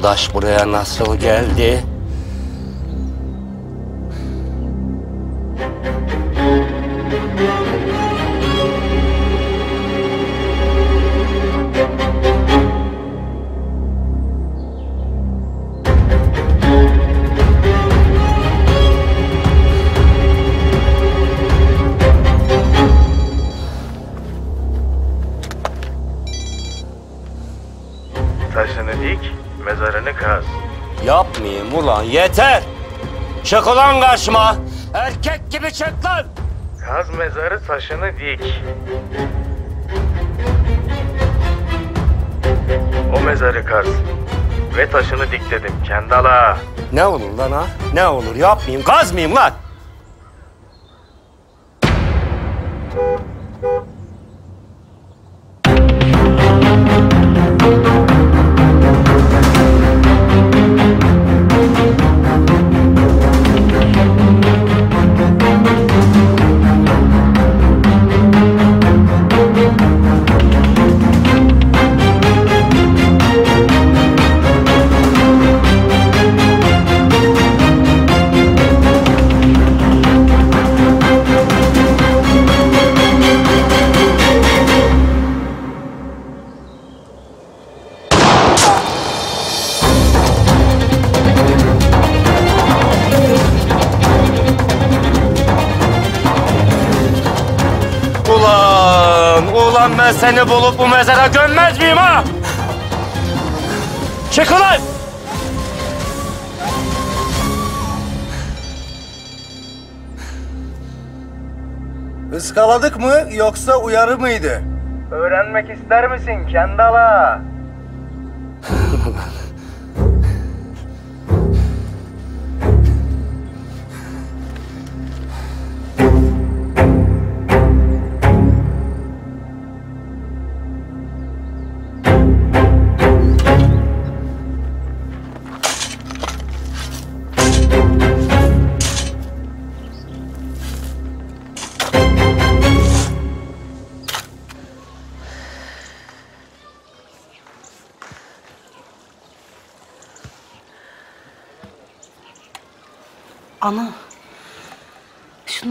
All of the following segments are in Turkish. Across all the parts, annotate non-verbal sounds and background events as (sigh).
Bu buraya nasıl geldi? Yeter. Çık ulan karşıma. Erkek gibi çık lan. Kaz mezarı taşını dik. O mezarı kaz. Ve taşını dik dedim Kendala. Ne olur lan ha? Ne olur yapmayayım kazmayayım lan. Yoksa uyarı mıydı? Öğrenmek ister misin Kendala?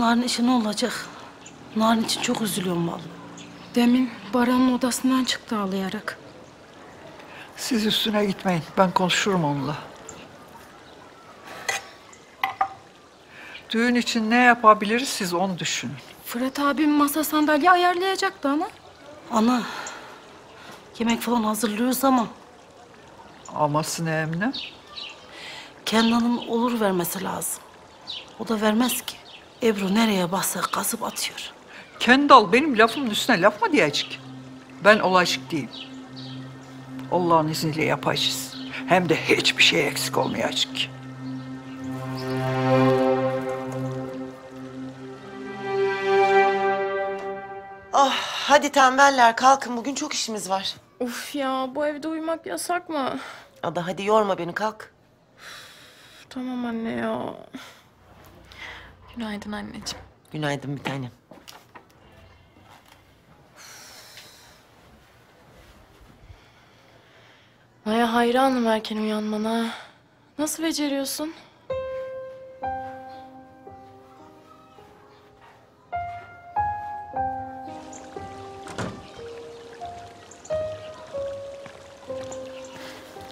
Narin işi ne olacak? Narin için çok üzülüyorum vallahi. Demin Baran'ın odasından çıktı ağlayarak. Siz üstüne gitmeyin. Ben konuşurum onunla. Düğün için ne yapabiliriz siz onu düşünün. Fırat abim masa sandalye ayarlayacaktı ana. Ana. Yemek falan hazırlıyoruz ama Aması ne Emine? Kenda'nın olur vermesi lazım. O da vermez ki. Ebru nereye bassa kasıp atıyor. Kendal benim lafımın üstüne laf mı diyecek? Ben olaycık değilim. Allah'ın izniyle yapacağız. Hem de hiçbir şey eksik olmayacak. Ah hadi tembeller kalkın bugün çok işimiz var. Uf ya bu evde uyumak yasak mı? Ada hadi yorma beni kalk. Tamam anne ya. Günaydın anneciğim. Günaydın bir tanem. Maya hayranım erken uyanmana. Nasıl beceriyorsun?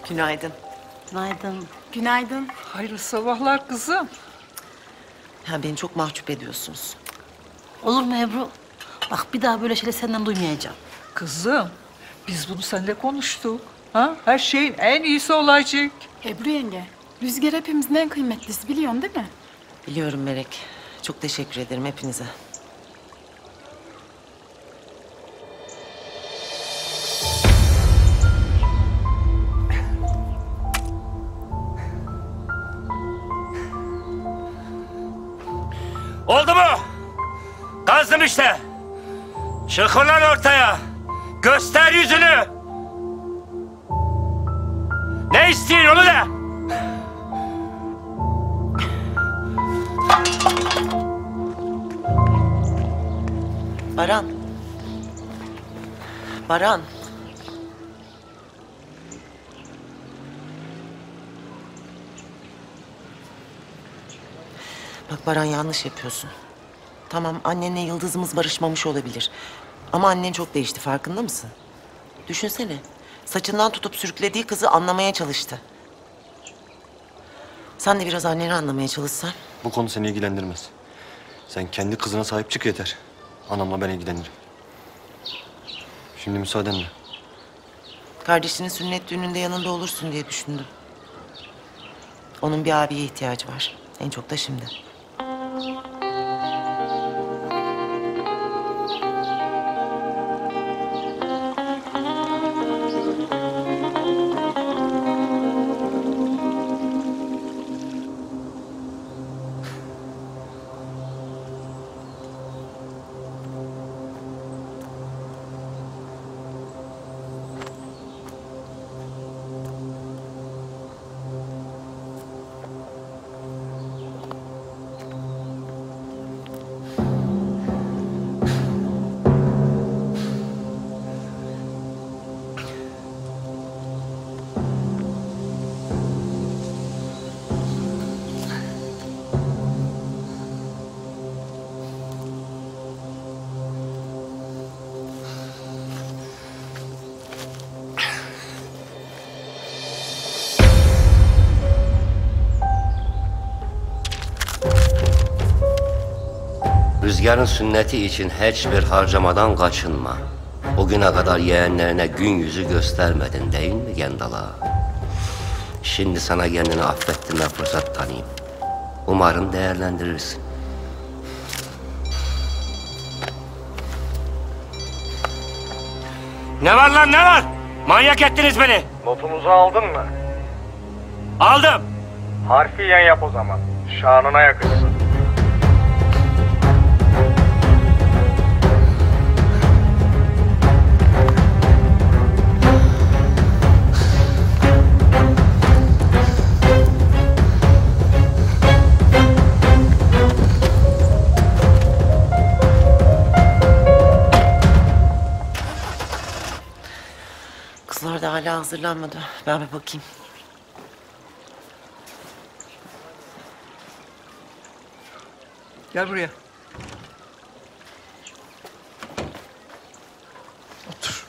Günaydın. Günaydın. Günaydın. Hayırlı sabahlar kızım. Ha, beni çok mahcup ediyorsunuz. Olur mu Ebru? Bak bir daha böyle şeyler senden duymayacağım. Kızım, biz bunu seninle konuştuk. Ha? Her şeyin en iyisi olacak. Ebru yenge, Rüzgar hepimizin en kıymetlisi biliyorsun değil mi? Biliyorum Melek. Çok teşekkür ederim hepinize. işte. Çıkın lan ortaya. Göster yüzünü. Ne istiyorsun onu da? Baran. Baran. Bak Baran yanlış yapıyorsun. Tamam annenle Yıldız'ımız barışmamış olabilir. Ama annen çok değişti farkında mısın? Düşünsene. Saçından tutup sürüklediği kızı anlamaya çalıştı. Sen de biraz anneni anlamaya çalışsan. Bu konu seni ilgilendirmez. Sen kendi kızına sahip çık yeter. Anamla ben ilgilenirim. Şimdi müsaadenle. Kardeşinin sünnet düğününde yanında olursun diye düşündüm. Onun bir abiye ihtiyacı var. En çok da şimdi. Rüzgarın sünneti için hiçbir harcamadan kaçınma. O güne kadar yeğenlerine gün yüzü göstermedin değil mi Gendala? Şimdi sana kendini affettirme fırsat tanıyayım. Umarım değerlendirirsin. Ne var lan ne var? Manyak ettiniz beni. Notumuzu aldın mı? Aldım. Harfiyen yap o zaman. Şanına yakışsın. Hala hazırlanmadı. Ben bir bakayım. Gel buraya. Otur.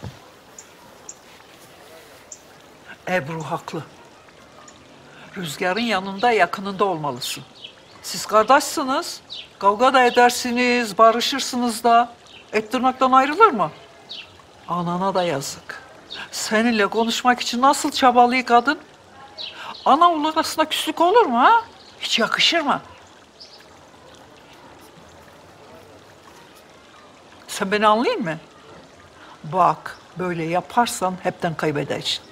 Ebru haklı. Rüzgarın yanında yakınında olmalısın. Siz kardeşsiniz. Kavga da edersiniz, barışırsınız da. Et ayrılır mı? Anana da yazık. Seninle konuşmak için nasıl çabalıyor kadın? Ana oğul arasında küslük olur mu ha? Hiç yakışır mı? Sen beni anlayın mı? Bak, böyle yaparsan hepten kaybedersin.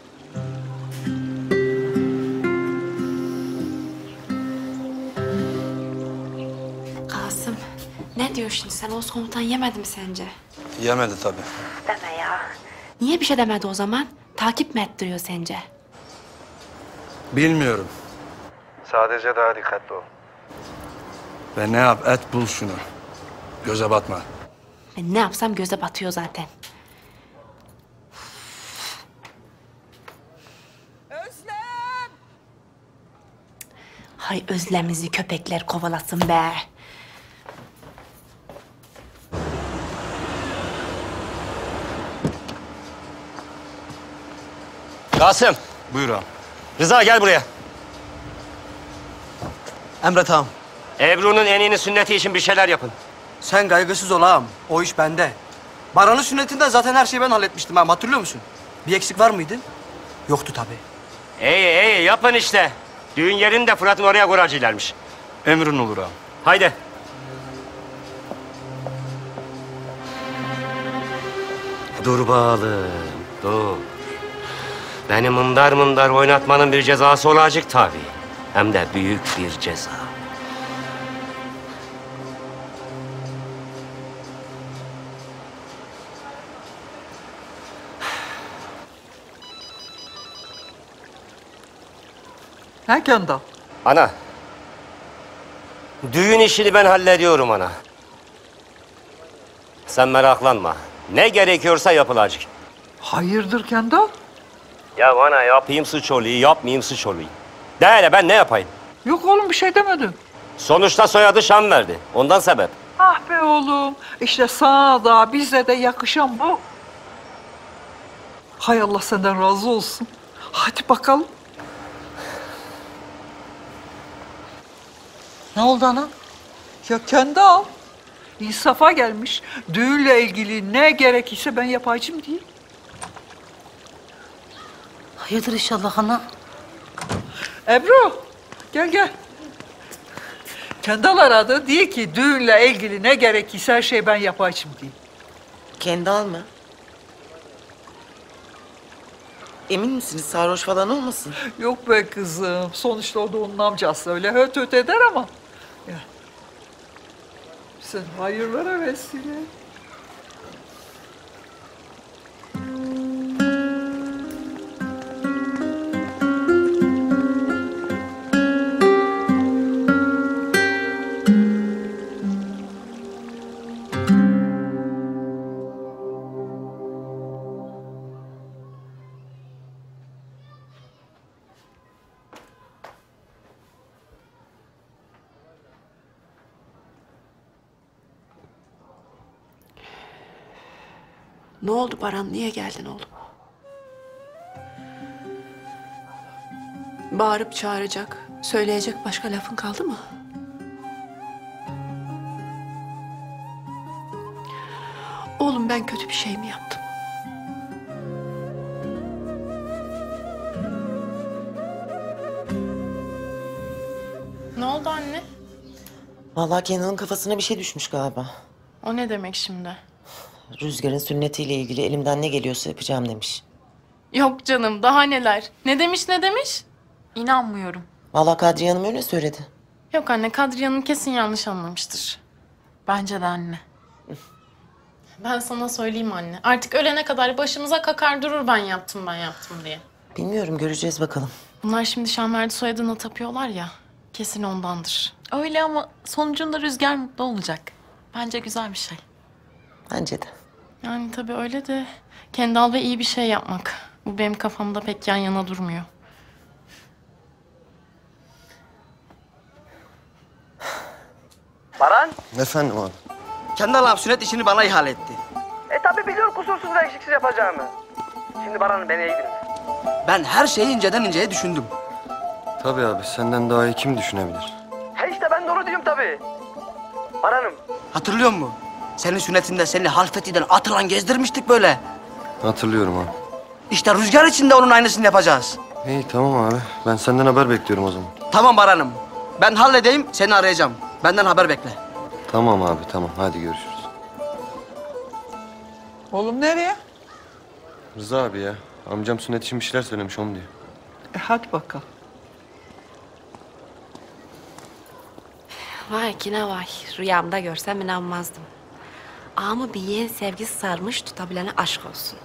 Kasım, ne diyor şimdi sen? Oğuz komutan yemedi mi sence? Yemedi tabii. Niye bir şey demedi o zaman? Takip mi ettiriyor sence? Bilmiyorum. Sadece daha dikkatli ol. Ve ne yap et bul şunu. Göze batma. Ben ne yapsam göze batıyor zaten. Özlem! Hay özlemizi köpekler kovalasın be. Kasım, Buyur ağam. Rıza gel buraya. Emret ağam. Ebru'nun enini sünneti için bir şeyler yapın. Sen kaygısız ol ağam. O iş bende. Baran'ın sünnetinden zaten her şeyi ben halletmiştim ağam. Hatırlıyor musun? Bir eksik var mıydı? Yoktu tabii. İyi iyi yapın işte. Düğün yerini de Fırat'ın oraya kuracılarmış. Emrin olur ağam. Haydi. Dur bağlım, dur. Beni mındar mındar oynatmanın bir cezası olacak tabii. Hem de büyük bir ceza. Ha Kendal? Ana. Düğün işini ben hallediyorum ana. Sen meraklanma. Ne gerekiyorsa yapılacak. Hayırdır Kendal? Ya ana yapayım suç oluyor, yapmayayım suç oluyor. De hele ben ne yapayım? Yok oğlum bir şey demedim. Sonuçta soyadı Şam verdi. Ondan sebep. Ah be oğlum. İşte sana da bize de yakışan bu. Hay Allah senden razı olsun. Hadi bakalım. Ne oldu ana? Ya kendi al. İnsafa gelmiş. Düğünle ilgili ne gerekirse ben yapacağım diye. Hayırdır inşallah ana? Ebru gel gel. Kendal aradı. Diyor ki düğünle ilgili ne gerekirse her şeyi ben yapacağım diye. Kendal mı? Emin misiniz sarhoş falan olmasın? Yok be kızım. Sonuçta o da onun amcası. Öyle höt höt eder ama. Ya. Sen hayırlara vesile. Ne oldu Baran? Niye geldin oğlum? Bağırıp çağıracak, söyleyecek başka lafın kaldı mı? Oğlum ben kötü bir şey mi yaptım? Ne oldu anne? Vallahi Kendal'ın kafasına bir şey düşmüş galiba. O ne demek şimdi? Rüzgar'ın sünnetiyle ilgili elimden ne geliyorsa yapacağım demiş. Yok canım daha neler. Ne demiş ne demiş? İnanmıyorum. Vallahi Kadriye Hanım öyle söyledi. Yok anne Kadriye Hanım kesin yanlış anlamıştır. Bence de anne. Ben sana söyleyeyim anne. Artık ölene kadar başımıza kakar durur ben yaptım ben yaptım diye. Bilmiyorum göreceğiz bakalım. Bunlar şimdi Şanverdi soyadına tapıyorlar ya. Kesin ondandır. Öyle ama sonucunda Rüzgar mutlu olacak. Bence güzel bir şey. Bence de. Yani tabii öyle de Kendal ve iyi bir şey yapmak. Bu benim kafamda pek yan yana durmuyor. Baran, Efendim abi. kendi Allah'ım sünnet işini bana ihale etti. E tabi biliyor kusursuz ve eksiksiz yapacağımı. Şimdi Baran beni iyi bilir. Ben her şeyi inceden inceye düşündüm. Tabii abi senden daha iyi kim düşünebilir? He işte ben de onu diyorum tabi. Baran'ım Hatırlıyor musun? Senin sünnetinde seni halfetiden atılan gezdirmiştik böyle. Hatırlıyorum abi. İşte rüzgar için de onun aynısını yapacağız. İyi tamam abi. Ben senden haber bekliyorum o zaman. Tamam Baran'ım. Ben halledeyim, seni arayacağım. Benden haber bekle. Tamam abi tamam. Hadi görüşürüz. Oğlum nereye? Rıza abi ya. Amcam sünnet için bir şeyler söylemiş onu diyor. E hadi bakalım. Vay ki ne vay. Rüyamda görsem inanmazdım. Ağamı bir yeğen sevgisi sarmış tutabilene aşk olsun.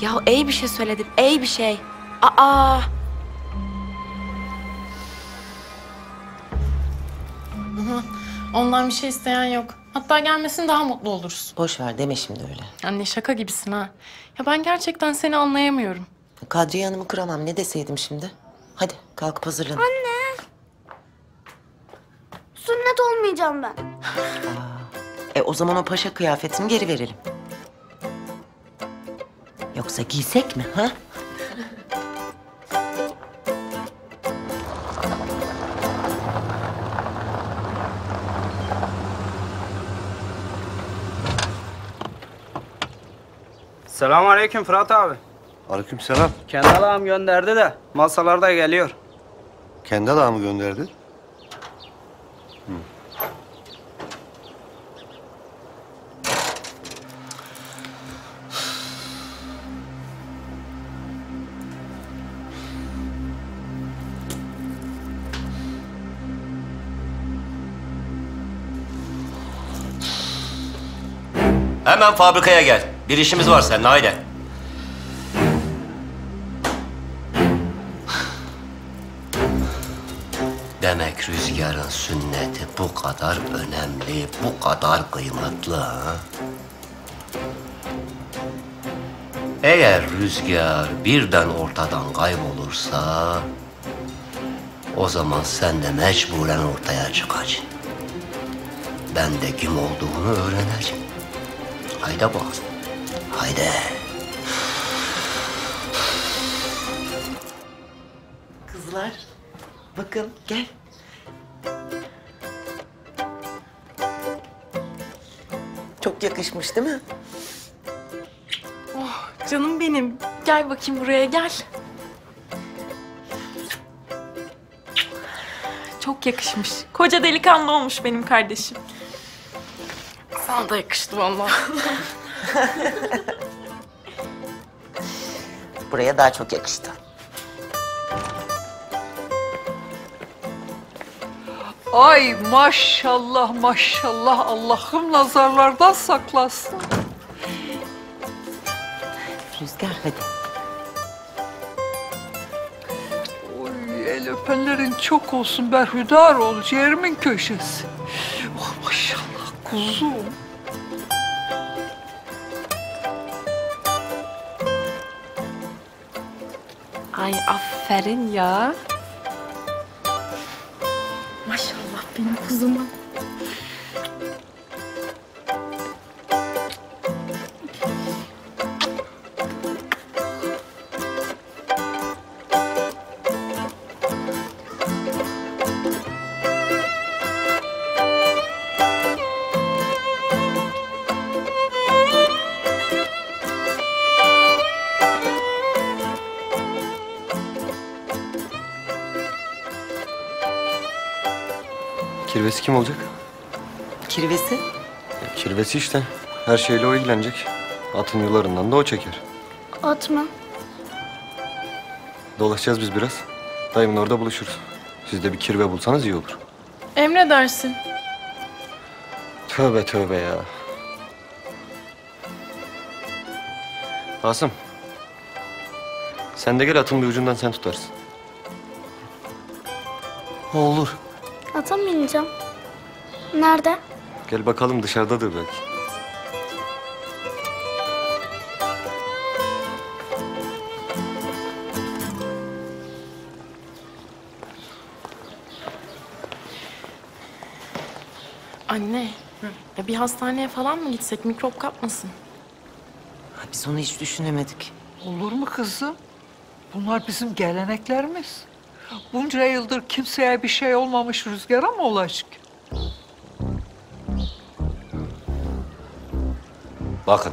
Ya iyi bir şey söyledim, iyi bir şey. Aa! Ondan bir şey isteyen yok. Hatta gelmesin daha mutlu oluruz. Boş ver deme şimdi öyle. Anne şaka gibisin ha. Ya ben gerçekten seni anlayamıyorum. Kadriye Hanım'ı kıramam. Ne deseydim şimdi? Hadi kalkıp hazırlan. Anne. Sünnet olmayacağım ben. E o zaman o paşa kıyafetini geri verelim. Yoksa giysek mi ha? Selamünaleyküm Fırat abi. Aleykümselam. Kendi ağam gönderdi de masalarda geliyor. Kendi adamı gönderdi. Hemen fabrikaya gel. Bir işimiz var seninle haydi. Demek rüzgarın sünneti bu kadar önemli, bu kadar kıymetli ha? Eğer rüzgar birden ortadan kaybolursa... ...o zaman sen de mecburen ortaya çıkacaksın. Ben de kim olduğunu öğreneceğim. Haydi bakalım. Haydi. Kızlar bakın gel. Çok yakışmış değil mi? Oh, canım benim. Gel bakayım buraya gel. Çok yakışmış. Koca delikanlı olmuş benim kardeşim. Sana da yakıştı vallahi. (laughs) Buraya daha çok yakıştı. Ay maşallah maşallah Allah'ım nazarlardan saklasın. Rüzgar hadi. Oy el öpenlerin çok olsun berhudar ol ciğerimin köşesi. Oh maşallah kuzum. Ay aferin ya. Maşallah benim kuzuma. Kirvesi kim olacak? Kirvesi? Ya kirvesi işte. Her şeyle o ilgilenecek. Atın yularından da o çeker. At mı? Dolaşacağız biz biraz. Dayımın orada buluşuruz. Siz de bir kirve bulsanız iyi olur. Emredersin. Tövbe tövbe ya. Asım. Sen de gel atın bir ucundan sen tutarsın. Olur. Ata mı bineceğim? Nerede? Gel bakalım dışarıdadır belki. Anne. Ya bir hastaneye falan mı gitsek mikrop kapmasın? Ha, biz onu hiç düşünemedik. Olur mu kızım? Bunlar bizim geleneklerimiz. Bunca yıldır kimseye bir şey olmamış rüzgara mı olacak? Bakın,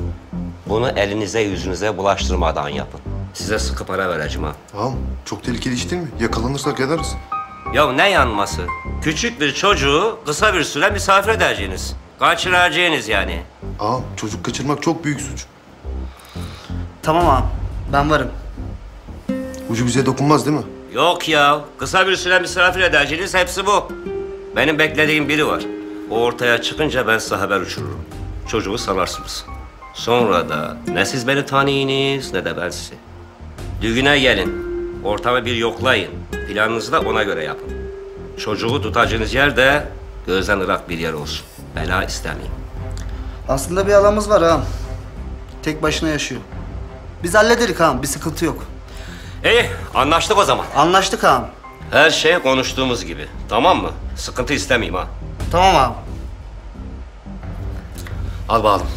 bunu elinize yüzünüze bulaştırmadan yapın. Size sıkı para vereceğim ha. Tamam. Çok tehlikeli iş değil mi? Yakalanırsak yanarız. Ya ne yanması? Küçük bir çocuğu kısa bir süre misafir edeceğiniz. Kaçıracaksınız yani. Ağam çocuk kaçırmak çok büyük suç. Tamam ağam. Ben varım. Ucu bize dokunmaz değil mi? Yok ya, kısa bir süre misafir edeceğiniz hepsi bu. Benim beklediğim biri var. O ortaya çıkınca ben size haber uçururum. Çocuğu salarsınız. Sonra da ne siz beni tanıyınız ne de ben sizi. Düğüne gelin. Ortamı bir yoklayın. Planınızı da ona göre yapın. Çocuğu tutacağınız yer de gözden ırak bir yer olsun. Bela istemeyeyim. Aslında bir alamız var ağam. Tek başına yaşıyor. Biz hallederik ağam. Bir sıkıntı yok. İyi, anlaştık o zaman. Anlaştık ağam. Her şey konuştuğumuz gibi. Tamam mı? Sıkıntı istemeyeyim ha. Tamam ağam. Al bakalım.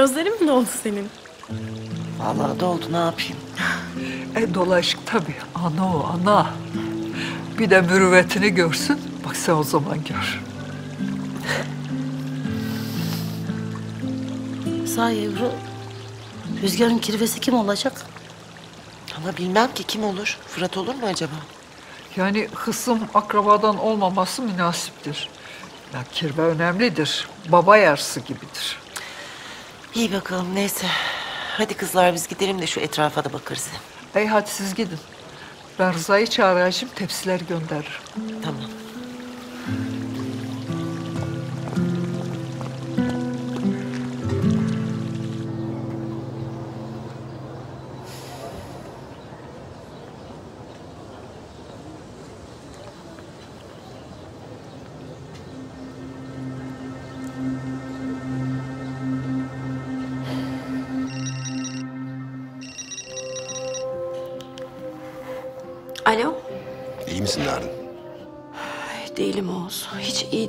Gözlerim mi doldu senin? Vallahi doldu ne yapayım? E dolaşık tabii. Ana o ana. Bir de mürüvvetini görsün. Bak sen o zaman gör. Sahi Ebru, Rüzgar'ın kirvesi kim olacak? Ama bilmem ki kim olur. Fırat olur mu acaba? Yani hısım akrabadan olmaması münasiptir. Ya kirve önemlidir. Baba yarısı gibidir. İyi bakalım neyse. Hadi kızlar biz gidelim de şu etrafa da bakarız. Ey hadi siz gidin. Ben Rıza'yı çağıracağım, tepsiler gönderirim. Tamam.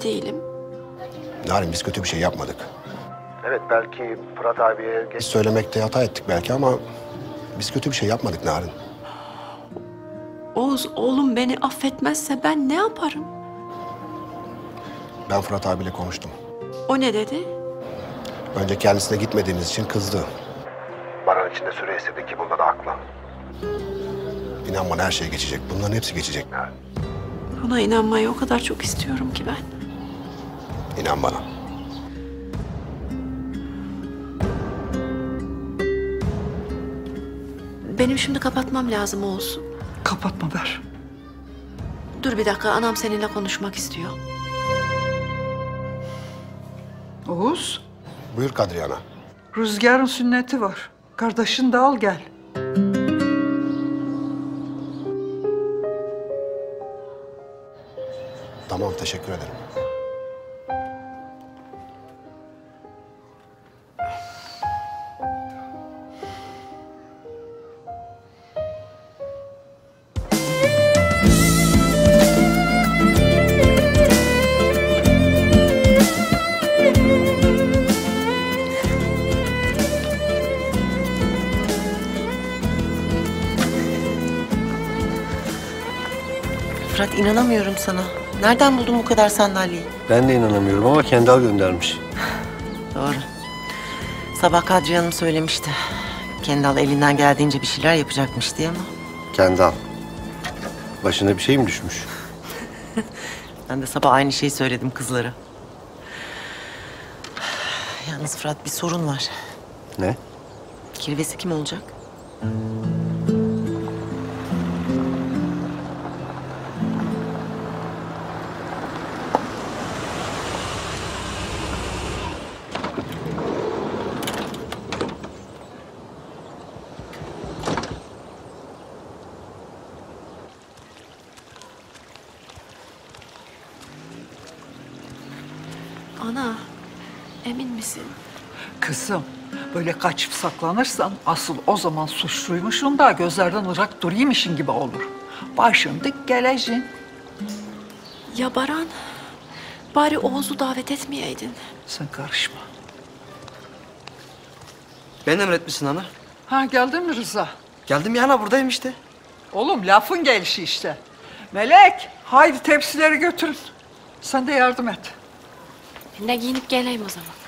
İyi değilim. Narin biz kötü bir şey yapmadık. Evet belki Fırat abiye Biz söylemekte hata ettik belki ama biz kötü bir şey yapmadık Narin. Oğuz oğlum beni affetmezse ben ne yaparım? Ben Fırat abiyle konuştum. O ne dedi? Önce kendisine gitmediğiniz için kızdı. Baran içinde süre istedi ki bunda da haklı. İnan bana her şey geçecek. Bunların hepsi geçecek. Ona inanmayı o kadar çok istiyorum ki ben. İnan bana. Benim şimdi kapatmam lazım Oğuz. Kapatma ver. Dur bir dakika anam seninle konuşmak istiyor. Oğuz, Buyur Kadriye Ana. Rüzgar'ın sünneti var. Kardeşin de al gel. Tamam teşekkür ederim. İnanamıyorum sana. Nereden buldun bu kadar sandalyeyi? Ben de inanamıyorum ama Kendal göndermiş. (sighs) Doğru. Sabah Kadriye Hanım söylemişti. Kendal elinden geldiğince bir şeyler yapacakmış diye ama Kendal. Başına bir şey mi düşmüş? (laughs) ben de sabah aynı şeyi söyledim kızlara. (sighs) Yalnız Fırat bir sorun var. Ne? Kirvesi kim olacak? Misin? Kızım, böyle kaçıp saklanırsan asıl o zaman suçluymuşsun da gözlerden ırak duruymuşsun gibi olur. Başın dik geleceksin. Ya Baran, bari Oğuz'u davet etmeyeydin. Sen karışma. Beni emretmişsin ana. Ha geldin mi Rıza? Geldim ya ana buradayım işte. Oğlum lafın gelişi işte. Melek, haydi tepsileri götürün. Sen de yardım et. Ben de giyinip geleyim o zaman.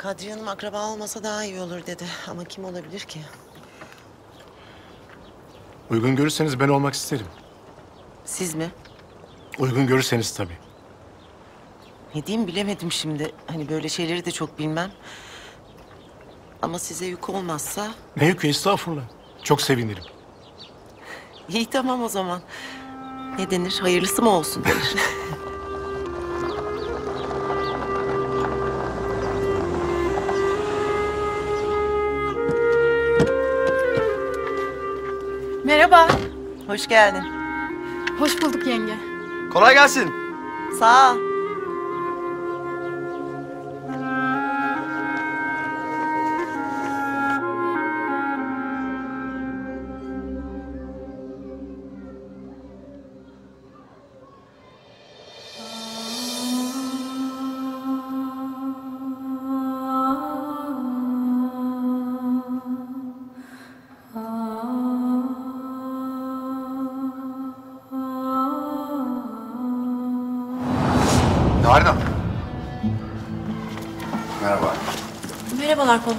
Kadriye Hanım akraba olmasa daha iyi olur dedi. Ama kim olabilir ki? Uygun görürseniz ben olmak isterim. Siz mi? Uygun görürseniz tabii. Ne diyeyim bilemedim şimdi. Hani böyle şeyleri de çok bilmem. Ama size yük olmazsa Ne yükü estağfurullah. Çok sevinirim. iyi tamam o zaman. Ne denir? Hayırlısı mı olsun denir. (laughs) Hoş geldin. Hoş bulduk yenge. Kolay gelsin. Sağ ol.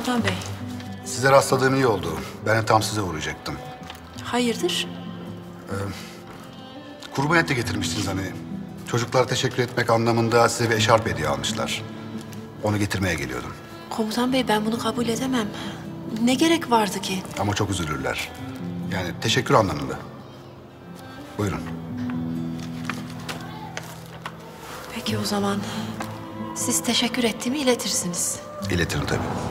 Komutan bey. Size rastladığım iyi oldu. Ben de tam size uğrayacaktım. Hayırdır? Kurban et de getirmiştiniz hani. Çocuklara teşekkür etmek anlamında size bir eşarp hediye almışlar. Onu getirmeye geliyordum. Komutan bey ben bunu kabul edemem. Ne gerek vardı ki? Ama çok üzülürler. Yani teşekkür anlamında. Buyurun. Peki o zaman siz teşekkür ettiğimi iletirsiniz. İletirim. Tabii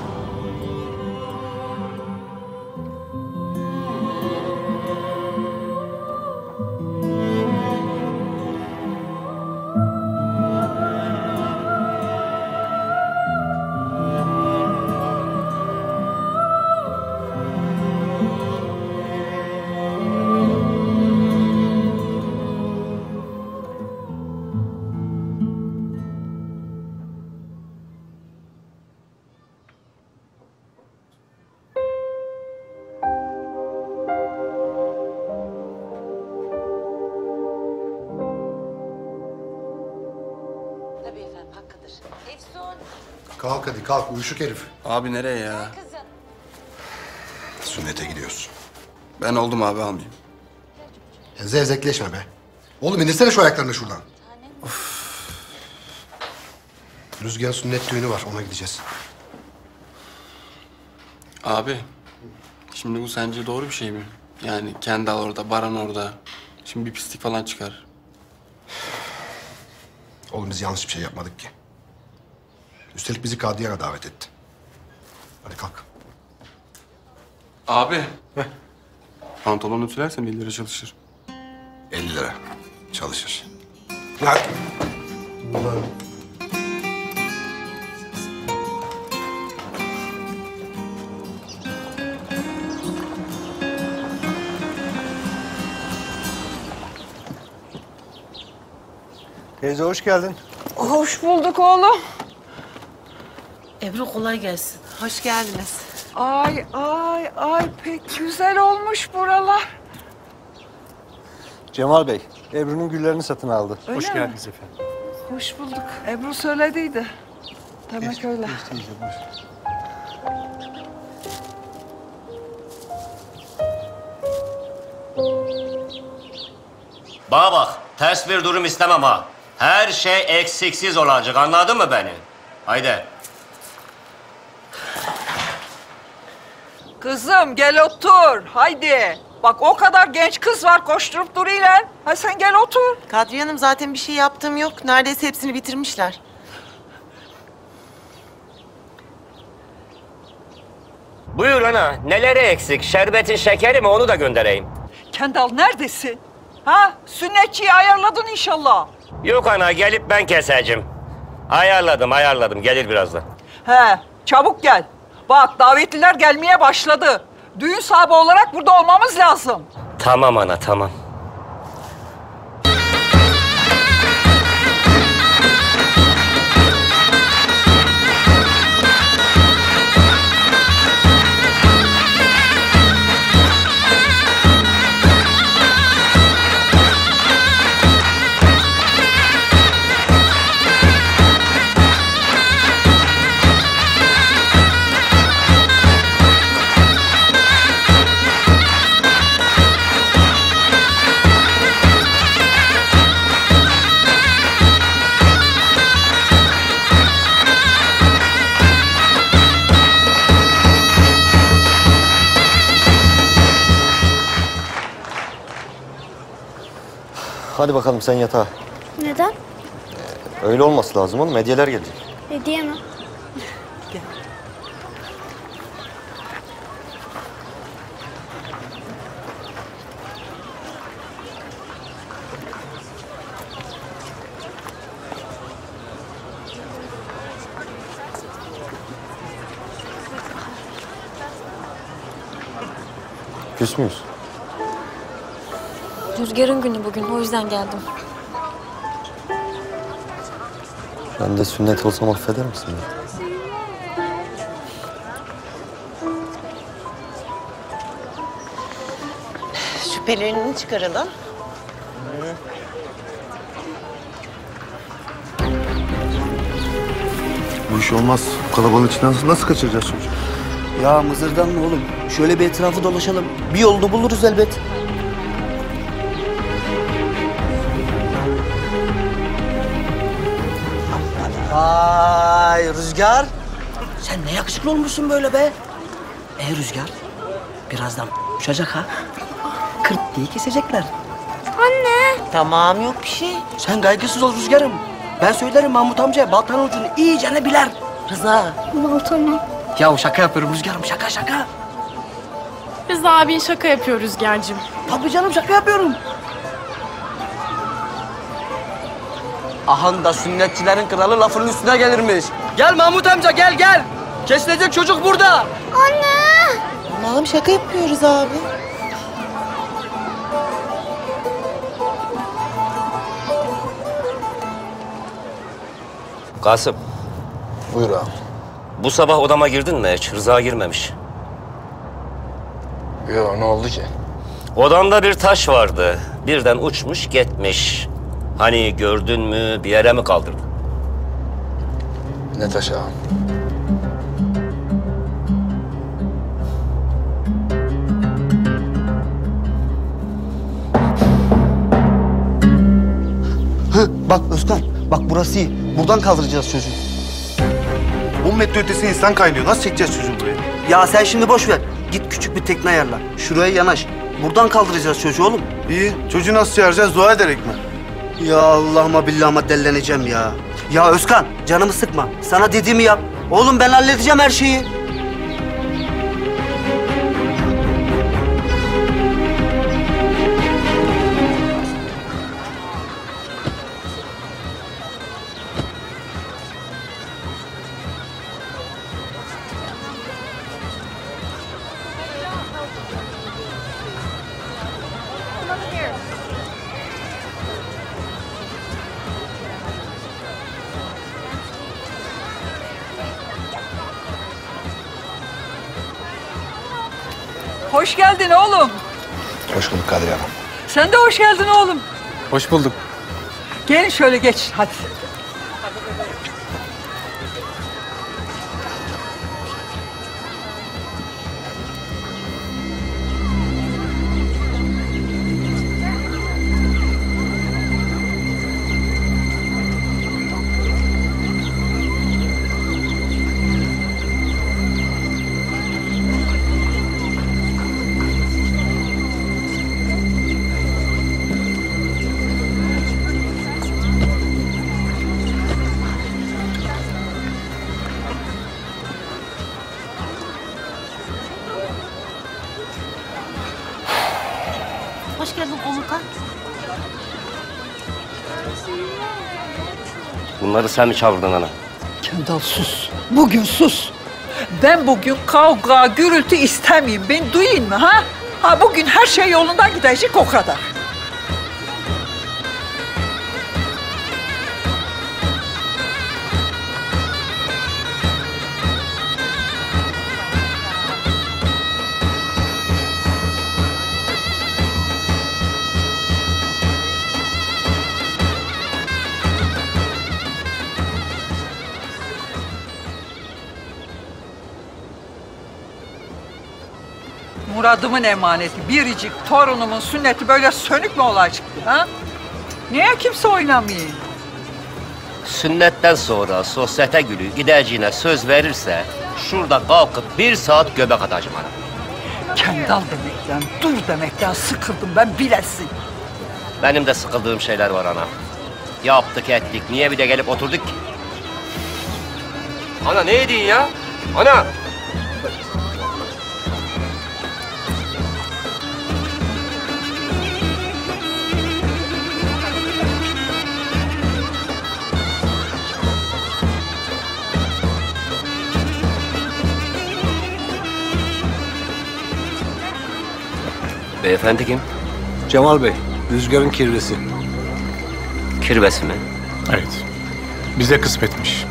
Kalk uyuşuk herif. Abi nereye ya? Sünnete gidiyoruz. Ben oldum abi almayayım. Ya Zevzekleşme be. Oğlum indirsene şu ayaklarını şuradan. Rüzgar sünnet düğünü var ona gideceğiz. Abi, şimdi bu sence doğru bir şey mi? Yani Kendal orada, Baran orada. Şimdi bir pislik falan çıkar. Oğlum biz yanlış bir şey yapmadık ki. Üstelik bizi Kadriyan'a davet etti. Hadi kalk. Abi. Pantolon ütülersen 50 lira çalışır. 50 lira. Çalışır. Lan. Ulan. Teyze hoş geldin. Hoş bulduk oğlum. Ebru kolay gelsin. Hoş geldiniz. Ay ay ay pek güzel olmuş buralar. Cemal Bey, Ebru'nun güllerini satın aldı. Öyle hoş mi? geldiniz efendim. Hoş bulduk. Ebru söylediydi. Demek öyle. Teyze buyur. Bana bak, ters bir durum istemem ha. Her şey eksiksiz olacak, anladın mı beni? Haydi. Kızım gel otur. Haydi. Bak o kadar genç kız var koşturup duruyorlar. Ha sen gel otur. Kadriye Hanım zaten bir şey yaptığım yok. Neredeyse hepsini bitirmişler. Buyur ana, neleri eksik? Şerbetin şekeri mi onu da göndereyim. Kendal neredesin? Ha sünnetçiyi ayarladın inşallah. Yok ana, gelip ben keseceğim. Ayarladım, ayarladım. Gelir birazdan. He çabuk gel. Bak davetliler gelmeye başladı. Düğün sahibi olarak burada olmamız lazım. Tamam ana, tamam. Hadi bakalım sen yatağa. Neden? Öyle olması lazım oğlum. Hediyeler gelecek. Hediye mi? Küs müyüz? Rüzgar'ın günü bugün. O yüzden geldim. Ben de sünnet olsam affeder misin? beni? Şüphelerini çıkaralım. iş olmaz. Bu kalabalığın içinden nasıl kaçıracağız çocuğu? Ya mızırdanma oğlum. Şöyle bir etrafı dolaşalım. Bir yolunu buluruz elbet. Vay Rüzgar. Sen ne yakışıklı olmuşsun böyle be. E Rüzgar, birazdan uçacak ha. Kırt diye kesecekler. Anne. Tamam yok bir şey. Sen kaygısız ol Rüzgar'ım. Ben söylerim Mahmut amcaya baltanın ucunu iyicene biler. Rıza. Balta mı? Ya şaka yapıyorum Rüzgar'ım şaka şaka. Biz de abin şaka yapıyor Rüzgar'cığım. Tabii canım şaka yapıyorum. Ahan da sünnetçilerin kralı lafının üstüne gelirmiş. Gel Mahmut amca gel gel. Kesilecek çocuk burada. Anne. Tamam şaka yapıyoruz abi. Kasım, Buyur ağam. bu sabah odama girdin mi hiç? Rıza girmemiş. Yo ne oldu ki? Odamda bir taş vardı. Birden uçmuş gitmiş. Hani gördün mü bir yere mi kaldırdın? Ne taş ağam? Hı, bak Özkan, bak burası iyi. Buradan kaldıracağız çocuğu. 10 metre ötesi insan kaynıyor. Nasıl çekeceğiz çocuğu buraya? Ya sen şimdi boş ver. Git küçük bir tekne ayarla. Şuraya yanaş. Buradan kaldıracağız çocuğu oğlum. İyi. Çocuğu nasıl çağıracağız? Dua ederek mi? Ya Allah'ıma billahıma delleneceğim ya. Ya Özkan, canımı sıkma. Sana dediğimi yap. Oğlum ben halledeceğim her şeyi. Hoş geldin oğlum. Hoş bulduk Kadriye Hanım. Sen de hoş geldin oğlum. Hoş bulduk. Gelin şöyle geç hadi. Bunları sen mi çağırdın ana? Kendal sus. Bugün sus. Ben bugün kavga, gürültü istemeyeyim. Ben duyayım mı ha? Ha bugün her şey yolundan gidecek o kadar. Muradımın emaneti, biricik torunumun sünneti böyle sönük mü çıktı ha? Niye kimse oynamıyor? Sünnetten sonra sosyete gülü gideceğine söz verirse şurada kalkıp bir saat göbek atacağım ana. Kendal demekten, dur demekten sıkıldım ben bilesin. Benim de sıkıldığım şeyler var ana. Yaptık ettik. Niye bir de gelip oturduk ki? Ana ne edin ya? Ana! Beyefendi kim? Cemal Bey, rüzgarın kirvesi. Kirvesi mi? Evet. Bize kısmetmiş.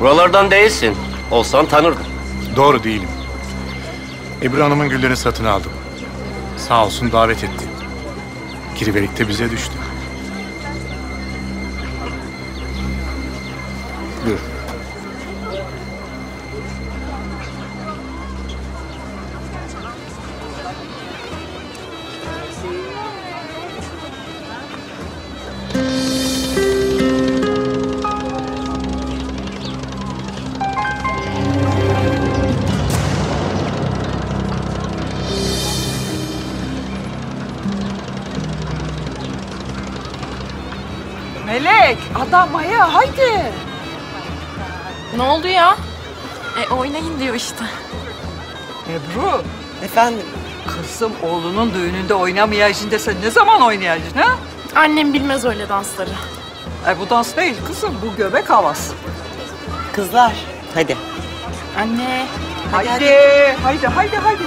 Buralardan değilsin. Olsan tanırdım. Doğru değilim. Ebru Hanım'ın güllerini satın aldım. Sağ olsun davet etti. Kirvelik de bize düştü. Efendim? Kızım oğlunun düğününde oynamayacaksın desen ne zaman oynayacaksın ha? Annem bilmez öyle dansları. E bu dans değil kızım, bu göbek havası. Kızlar hadi. Anne. Haydi, haydi, haydi, haydi.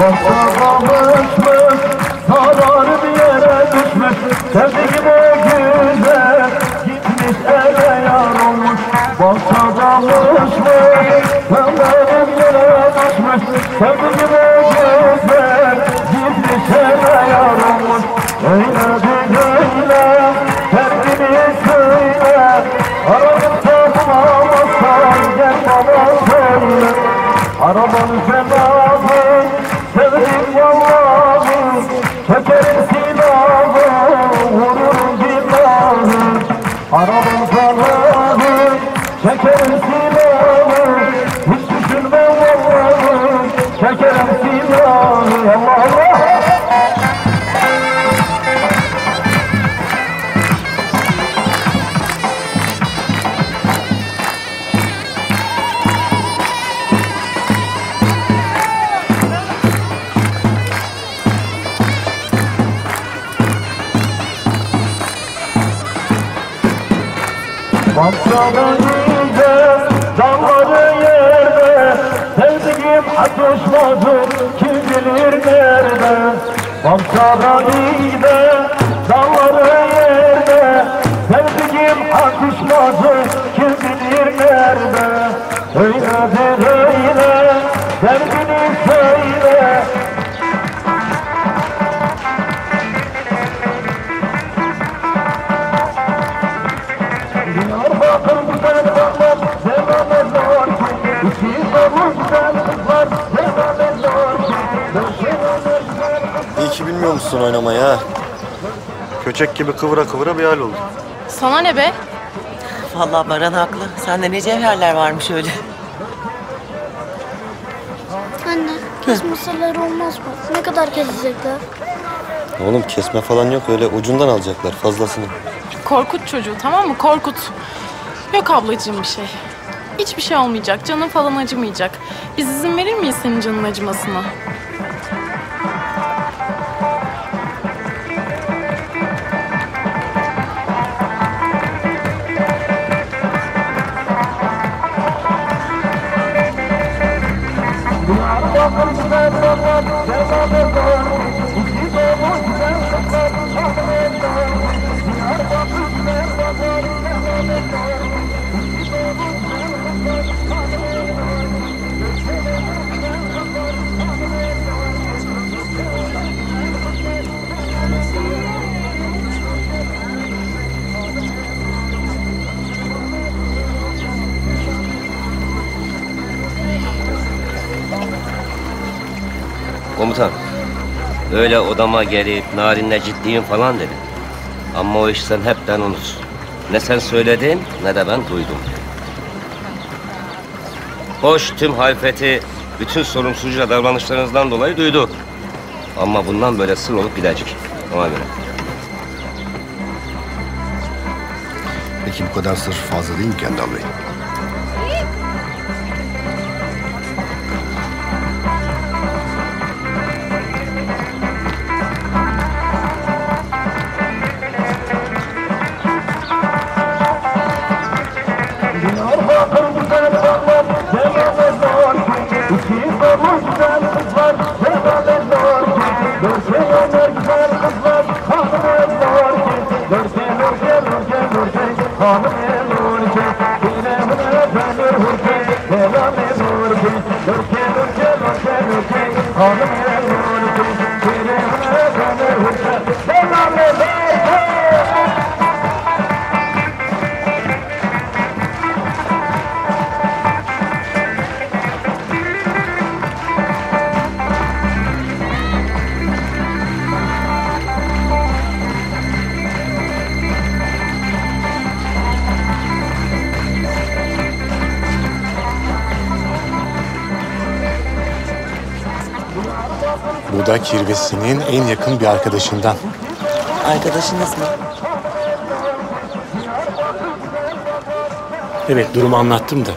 Başlamamışmış, zarar bir yere düşmüş. Sevdiğim o oynamayı ha. Köçek gibi kıvıra kıvıra bir hal oldu. Sana ne be? Vallahi Baran haklı. Sende ne cevherler varmış öyle. Anne, kesmeseler olmaz mı? Ne kadar kesecekler? Oğlum kesme falan yok öyle ucundan alacaklar fazlasını. Korkut çocuğu tamam mı? Korkut. Yok ablacığım bir şey. Hiçbir şey olmayacak. Canın falan acımayacak. Biz izin verir miyiz senin canın acımasına? Öyle odama gelip narinle ciddiyim falan dedin. Ama o iş sen hepten unut. Ne sen söyledin ne de ben duydum. Hoş tüm hayfeti bütün sorumsuzca davranışlarınızdan dolayı duydu. Ama bundan böyle sır olup gidecek. Ona göre. Peki bu kadar sır fazla değil mi Kendal Bey? En yakın bir arkadaşından. Arkadaşınız mı? Evet, durumu anlattım da.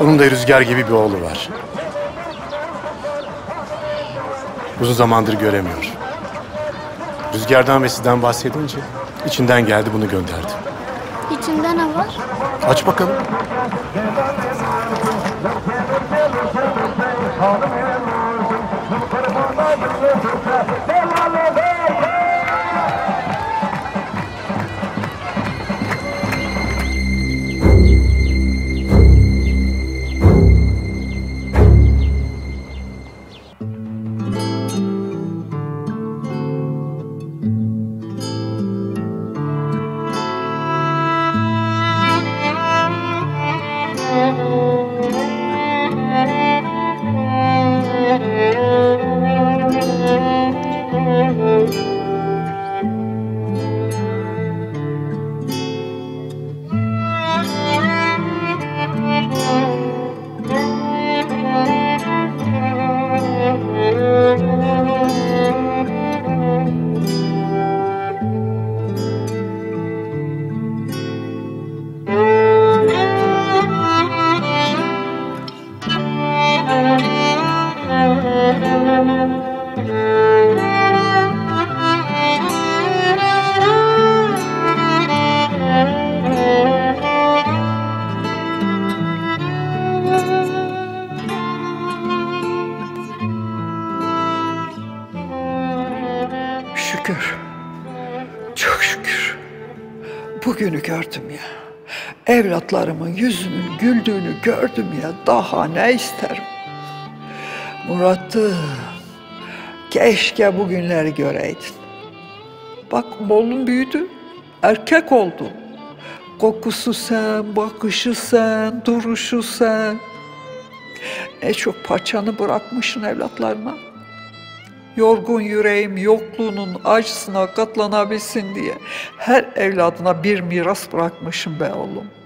Onun da Rüzgar gibi bir oğlu var. Uzun zamandır göremiyor. Rüzgardan ve sizden bahsedince içinden geldi bunu gönderdi. İçinde ne var? Aç bakalım. Evlatlarımın yüzünün güldüğünü gördüm ya. Daha ne isterim? Murat'ım. Keşke bugünleri göreydin. Bak oğlum büyüdü. Erkek oldu. Kokusu sen, bakışı sen, duruşu sen. Ne çok paçanı bırakmışsın evlatlarına. Yorgun yüreğim yokluğunun acısına katlanabilsin diye her evladına bir miras bırakmışım be oğlum.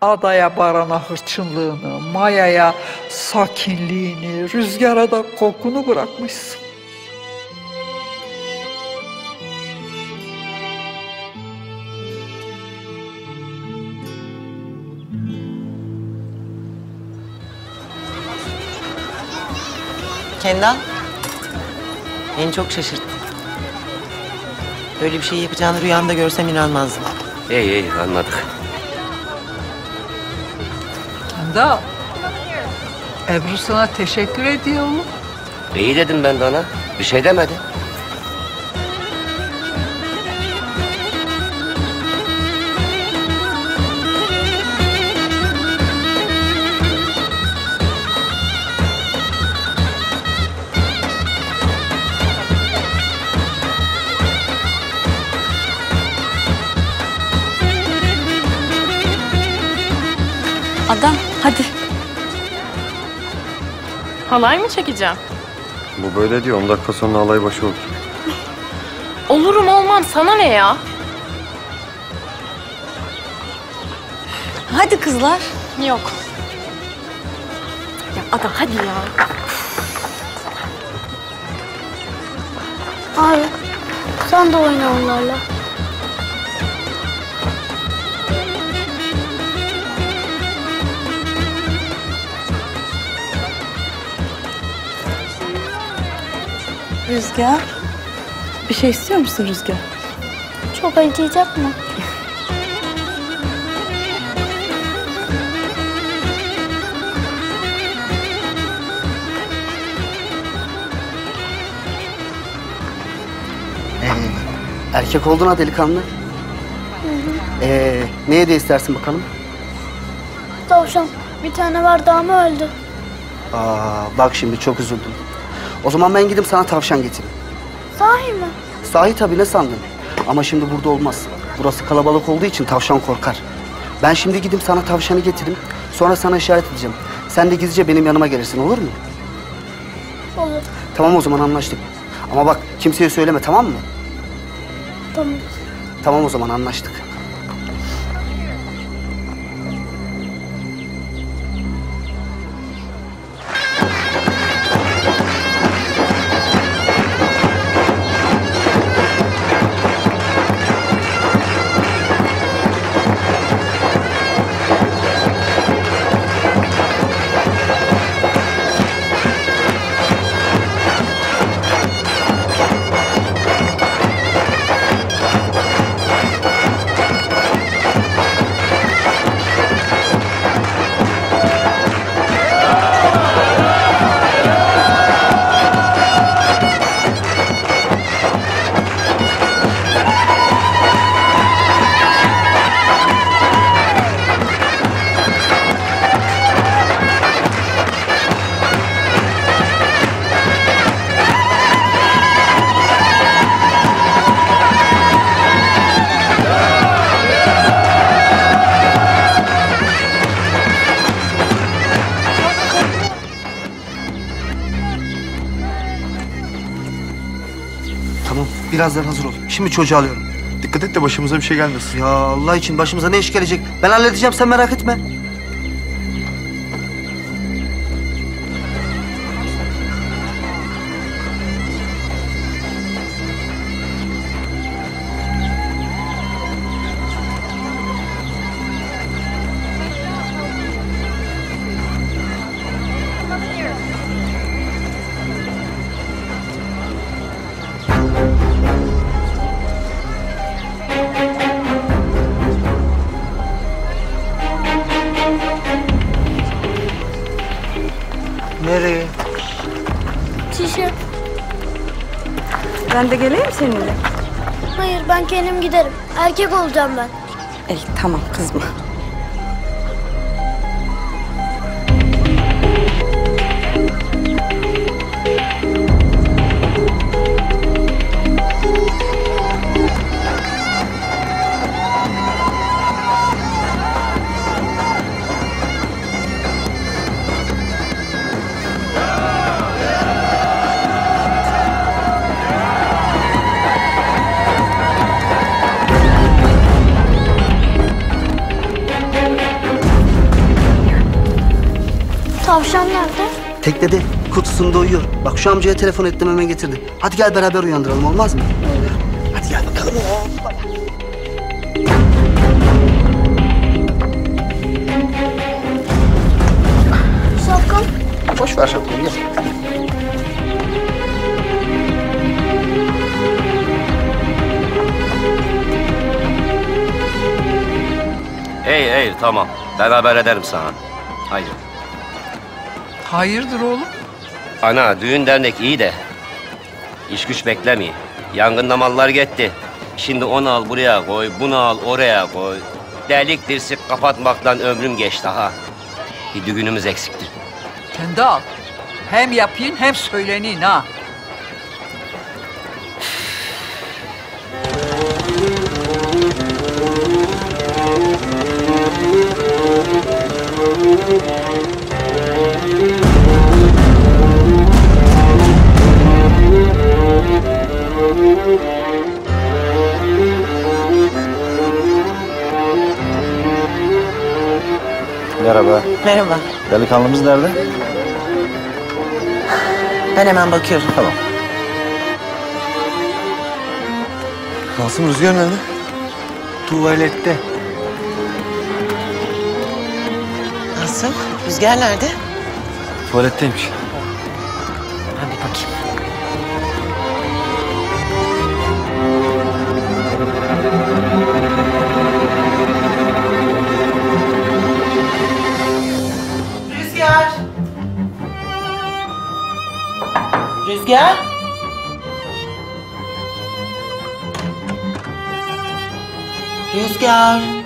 Adaya barana hırçınlığını, mayaya sakinliğini, rüzgara da kokunu bırakmışsın. Kendal. Beni çok şaşırttı. Böyle bir şey yapacağını rüyamda görsem inanmazdım. İyi iyi anladık. Kendal. Ebru sana teşekkür ediyor oğlum. İyi dedim ben de ona. Bir şey demedi. Halay mı çekeceğim? Bu böyle diyor. 10 dakika sonra alay başı olur. Olurum olmam sana ne ya? Hadi kızlar. Yok. Ya Ada hadi ya. Abi sen de oyna onlarla. Rüzgar. Bir şey istiyor musun Rüzgar? Çok acıyacak mı? Ee, erkek oldun ha delikanlı. Ee, ne hediye istersin bakalım? Tavşan bir tane vardı ama öldü. Aa, bak şimdi çok üzüldüm. O zaman ben gidip sana tavşan getireyim. Sahi mi? Sahi tabii ne sandın? Ama şimdi burada olmaz. Burası kalabalık olduğu için tavşan korkar. Ben şimdi gidip sana tavşanı getireyim. Sonra sana işaret edeceğim. Sen de gizlice benim yanıma gelirsin olur mu? Olur. Tamam o zaman anlaştık. Ama bak kimseye söyleme tamam mı? Tamam. Tamam o zaman anlaştık. Birazdan hazır ol. Şimdi çocuğu alıyorum. Dikkat et de başımıza bir şey gelmesin. Ya Allah için başımıza ne iş gelecek? Ben halledeceğim sen merak etme. Erkek olacağım ben. Ey tamam kızma. Tavşan nerede? Teknede kutusunda uyuyor. Bak şu amcaya telefon ettim hemen getirdi. Hadi gel beraber uyandıralım olmaz mı? Hadi gel bakalım. Şapkam. Boş ver şapkayı gel. Ey ey tamam. Ben haber ederim sana. Haydi. Hayırdır oğlum? Ana düğün dernek iyi de. İş güç beklemeyin. Yangında mallar gitti. Şimdi onu al buraya koy, bunu al oraya koy. Delik dirsik kapatmaktan ömrüm geçti ha. Bir düğünümüz eksikti. Kendi al. Hem yapayım hem söylenin ha. Merhaba. Merhaba. Delikanlımız nerede? Ben hemen bakıyorum. Tamam. Kasım Rüzgar nerede? Tuvalette. Nasıl? Rüzgar nerede? Tuvaletteymiş. Rüzgar. Rüzgar. Rüzgar!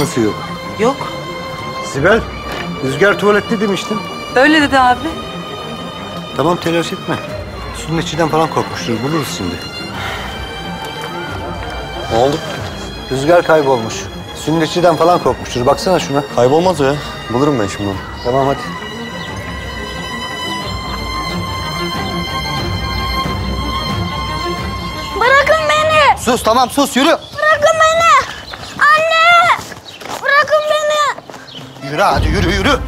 Nasıl yok? Yok. Sibel, Rüzgar tuvalette demiştin. Öyle dedi abi. Tamam telaş etme. Sünnetçiden falan korkmuştur. Buluruz şimdi. Ne oldu? Rüzgar kaybolmuş. Sünnetçiden falan korkmuştur. Baksana şuna. Kaybolmaz o ya. Bulurum ben şimdi onu. Tamam hadi. Bırakın beni. Sus tamam sus yürü. Bırakın beni. Anne. Bırakın beni. Yürü hadi yürü yürü.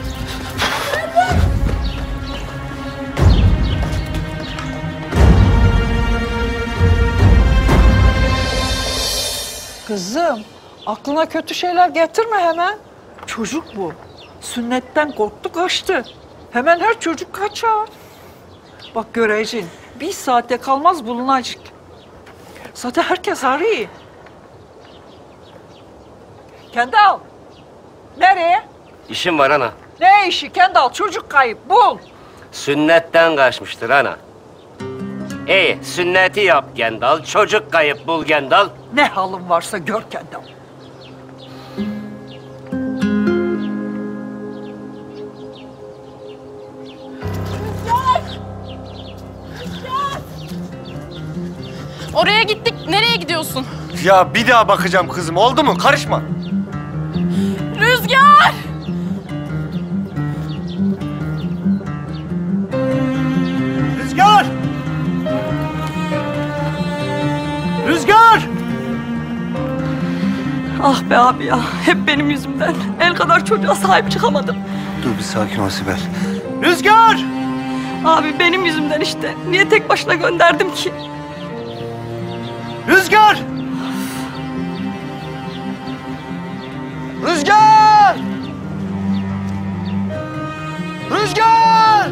Kızım, aklına kötü şeyler getirme hemen. Çocuk bu. Sünnetten korktu kaçtı. Hemen her çocuk kaçar. Bak göreceksin. Bir saatte kalmaz bulunacak. Zaten herkes arıyor. Kendal. Nereye? İşim var ana. Ne işi Kendal? Çocuk kayıp. Bul. Sünnetten kaçmıştır ana. İyi, sünneti yap Gendal. Çocuk kayıp bul Gendal. Ne halin varsa gör Kendal. Oraya gittik. Nereye gidiyorsun? Ya bir daha bakacağım kızım oldu mu? Karışma. Rüzgar! Rüzgar! Ah be abi ya. Hep benim yüzümden. El kadar çocuğa sahip çıkamadım. Dur bir sakin ol Sibel. Rüzgar! Abi benim yüzümden işte. Niye tek başına gönderdim ki? Rüzgar! Rüzgar! Rüzgar!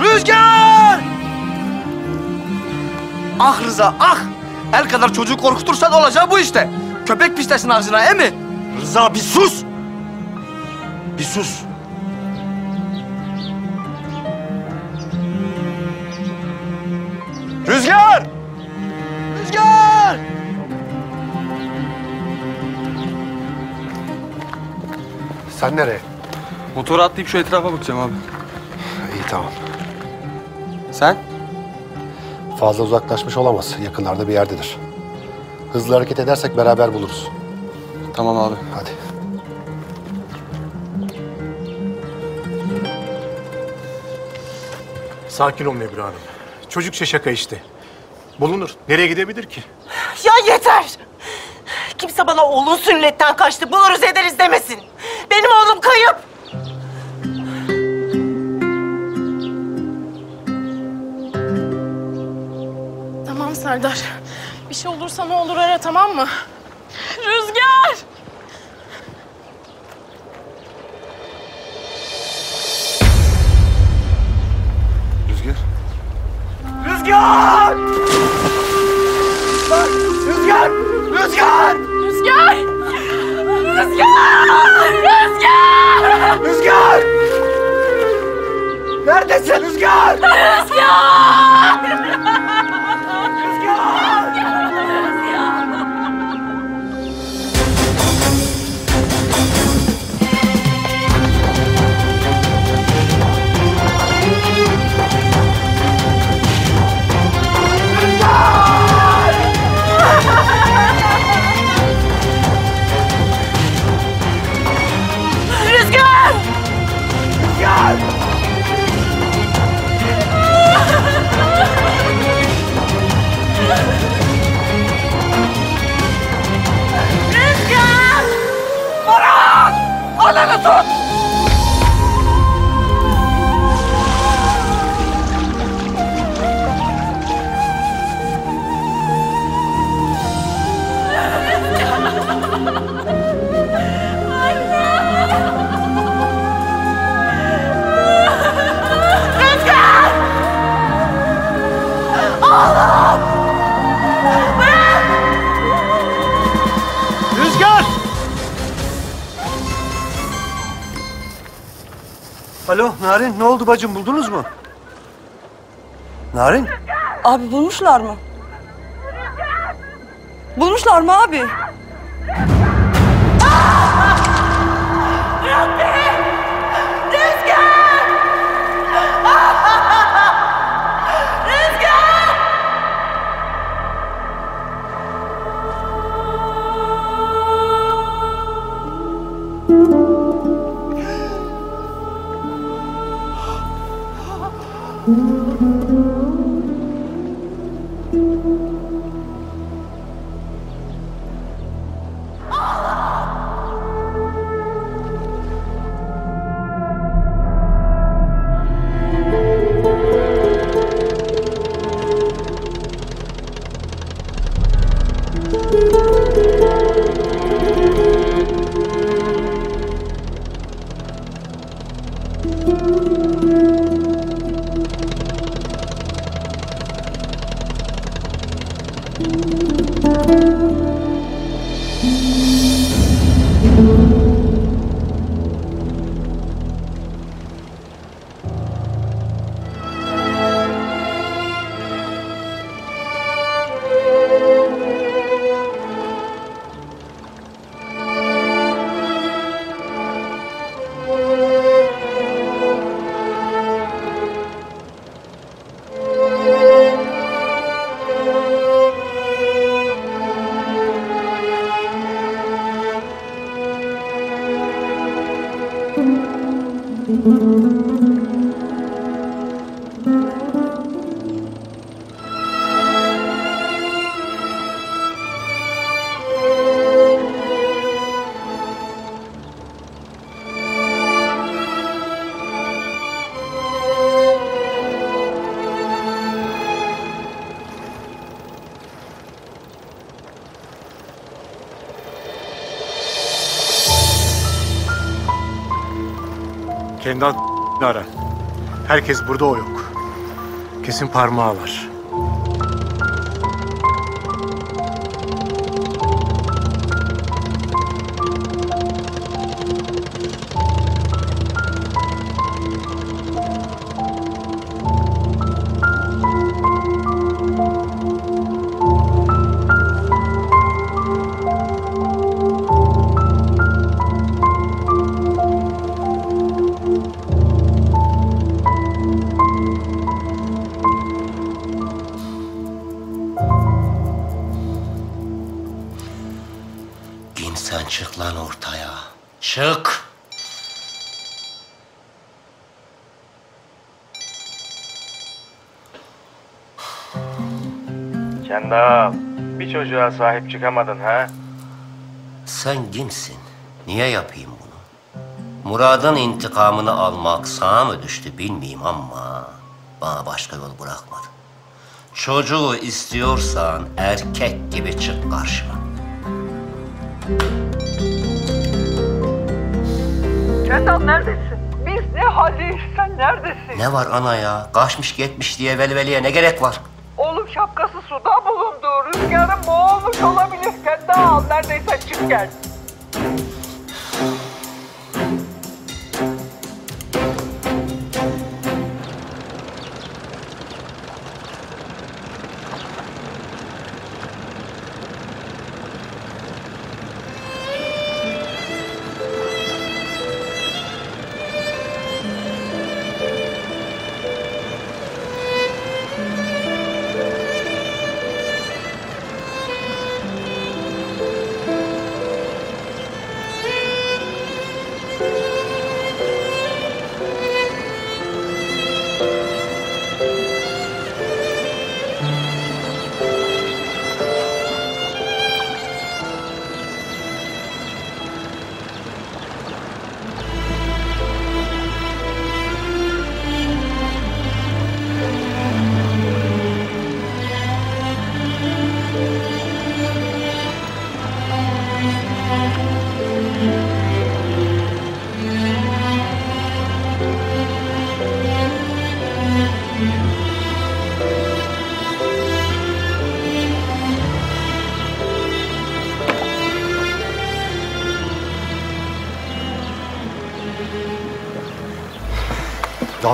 Rüzgar! Ah Rıza ah! El kadar çocuğu korkutursan olacağı bu işte. Köpek pislesin ağzına e mi? Rıza bir sus! Bir sus. Rüzgar! Rüzgar! Sen nereye? Motora atlayıp şu etrafa bakacağım abi. İyi tamam. Sen? Fazla uzaklaşmış olamaz. Yakınlarda bir yerdedir. Hızlı hareket edersek beraber buluruz. Tamam abi. Hadi. Sakin ol Nebra Hanım. Çocukça şaka işte. Bulunur. Nereye gidebilir ki? Ya yeter! Kimse bana oğlun sünnetten kaçtı, buluruz ederiz demesin. Benim oğlum kayıp. Serdar. Bir şey olursa ne olur ara tamam mı? Rüzgar! Rüzgar. Rüzgar! Bak, Rüzgar! Rüzgar! Rüzgar! Rüzgar! Rüzgar! Rüzgar! Neredesin Rüzgar? Rüzgar! Rüzgar! Stop! Narin ne oldu bacım buldunuz mu? Narin? Abi bulmuşlar mı? Bulmuşlar mı abi? Herkes burada o yok. Kesin parmağı var. Çık lan ortaya. Çık. Kendal, bir çocuğa sahip çıkamadın ha? Sen kimsin? Niye yapayım bunu? Murad'ın intikamını almak sana mı düştü bilmeyeyim ama bana başka yol bırakmadı. Çocuğu istiyorsan erkek gibi çık karşıma. Kendal neredesin? Biz ne haldeyiz sen neredesin? Ne var ana ya? Kaçmış gitmiş diye velveliye ne gerek var? Oğlum şapkası suda bulundu. Rüzgarın boğulmuş olabilir. Kendal neredeyse çık gel.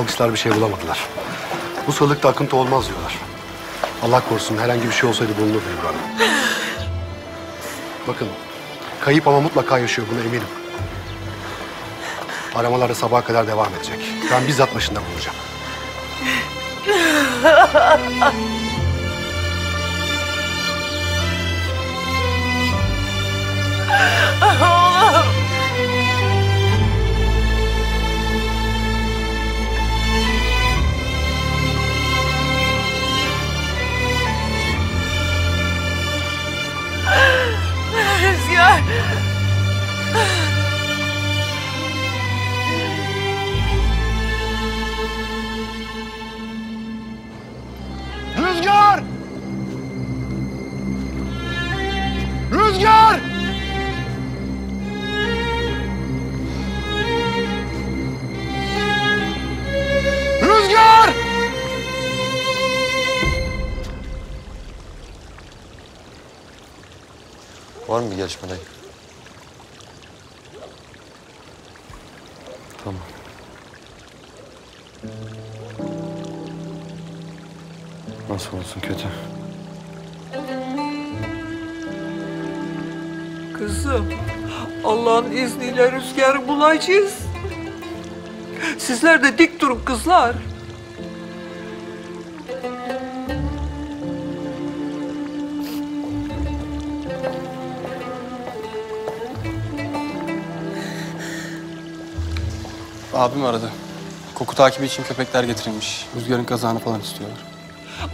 Dalgıçlar bir şey bulamadılar. Bu sığlıkta akıntı olmaz diyorlar. Allah korusun herhangi bir şey olsaydı bulunurdu Hanım. Bakın kayıp ama mutlaka yaşıyor buna eminim. Aramalar da sabaha kadar devam edecek. Ben bizzat başında bulacağım. (laughs) Dayı? Tamam. Nasıl olsun kötü? Kızım, Allah'ın izniyle rüzgarı bulacağız. Sizler de dik durun kızlar. Abim aradı. Koku takibi için köpekler getirilmiş. Rüzgarın kazağını falan istiyorlar.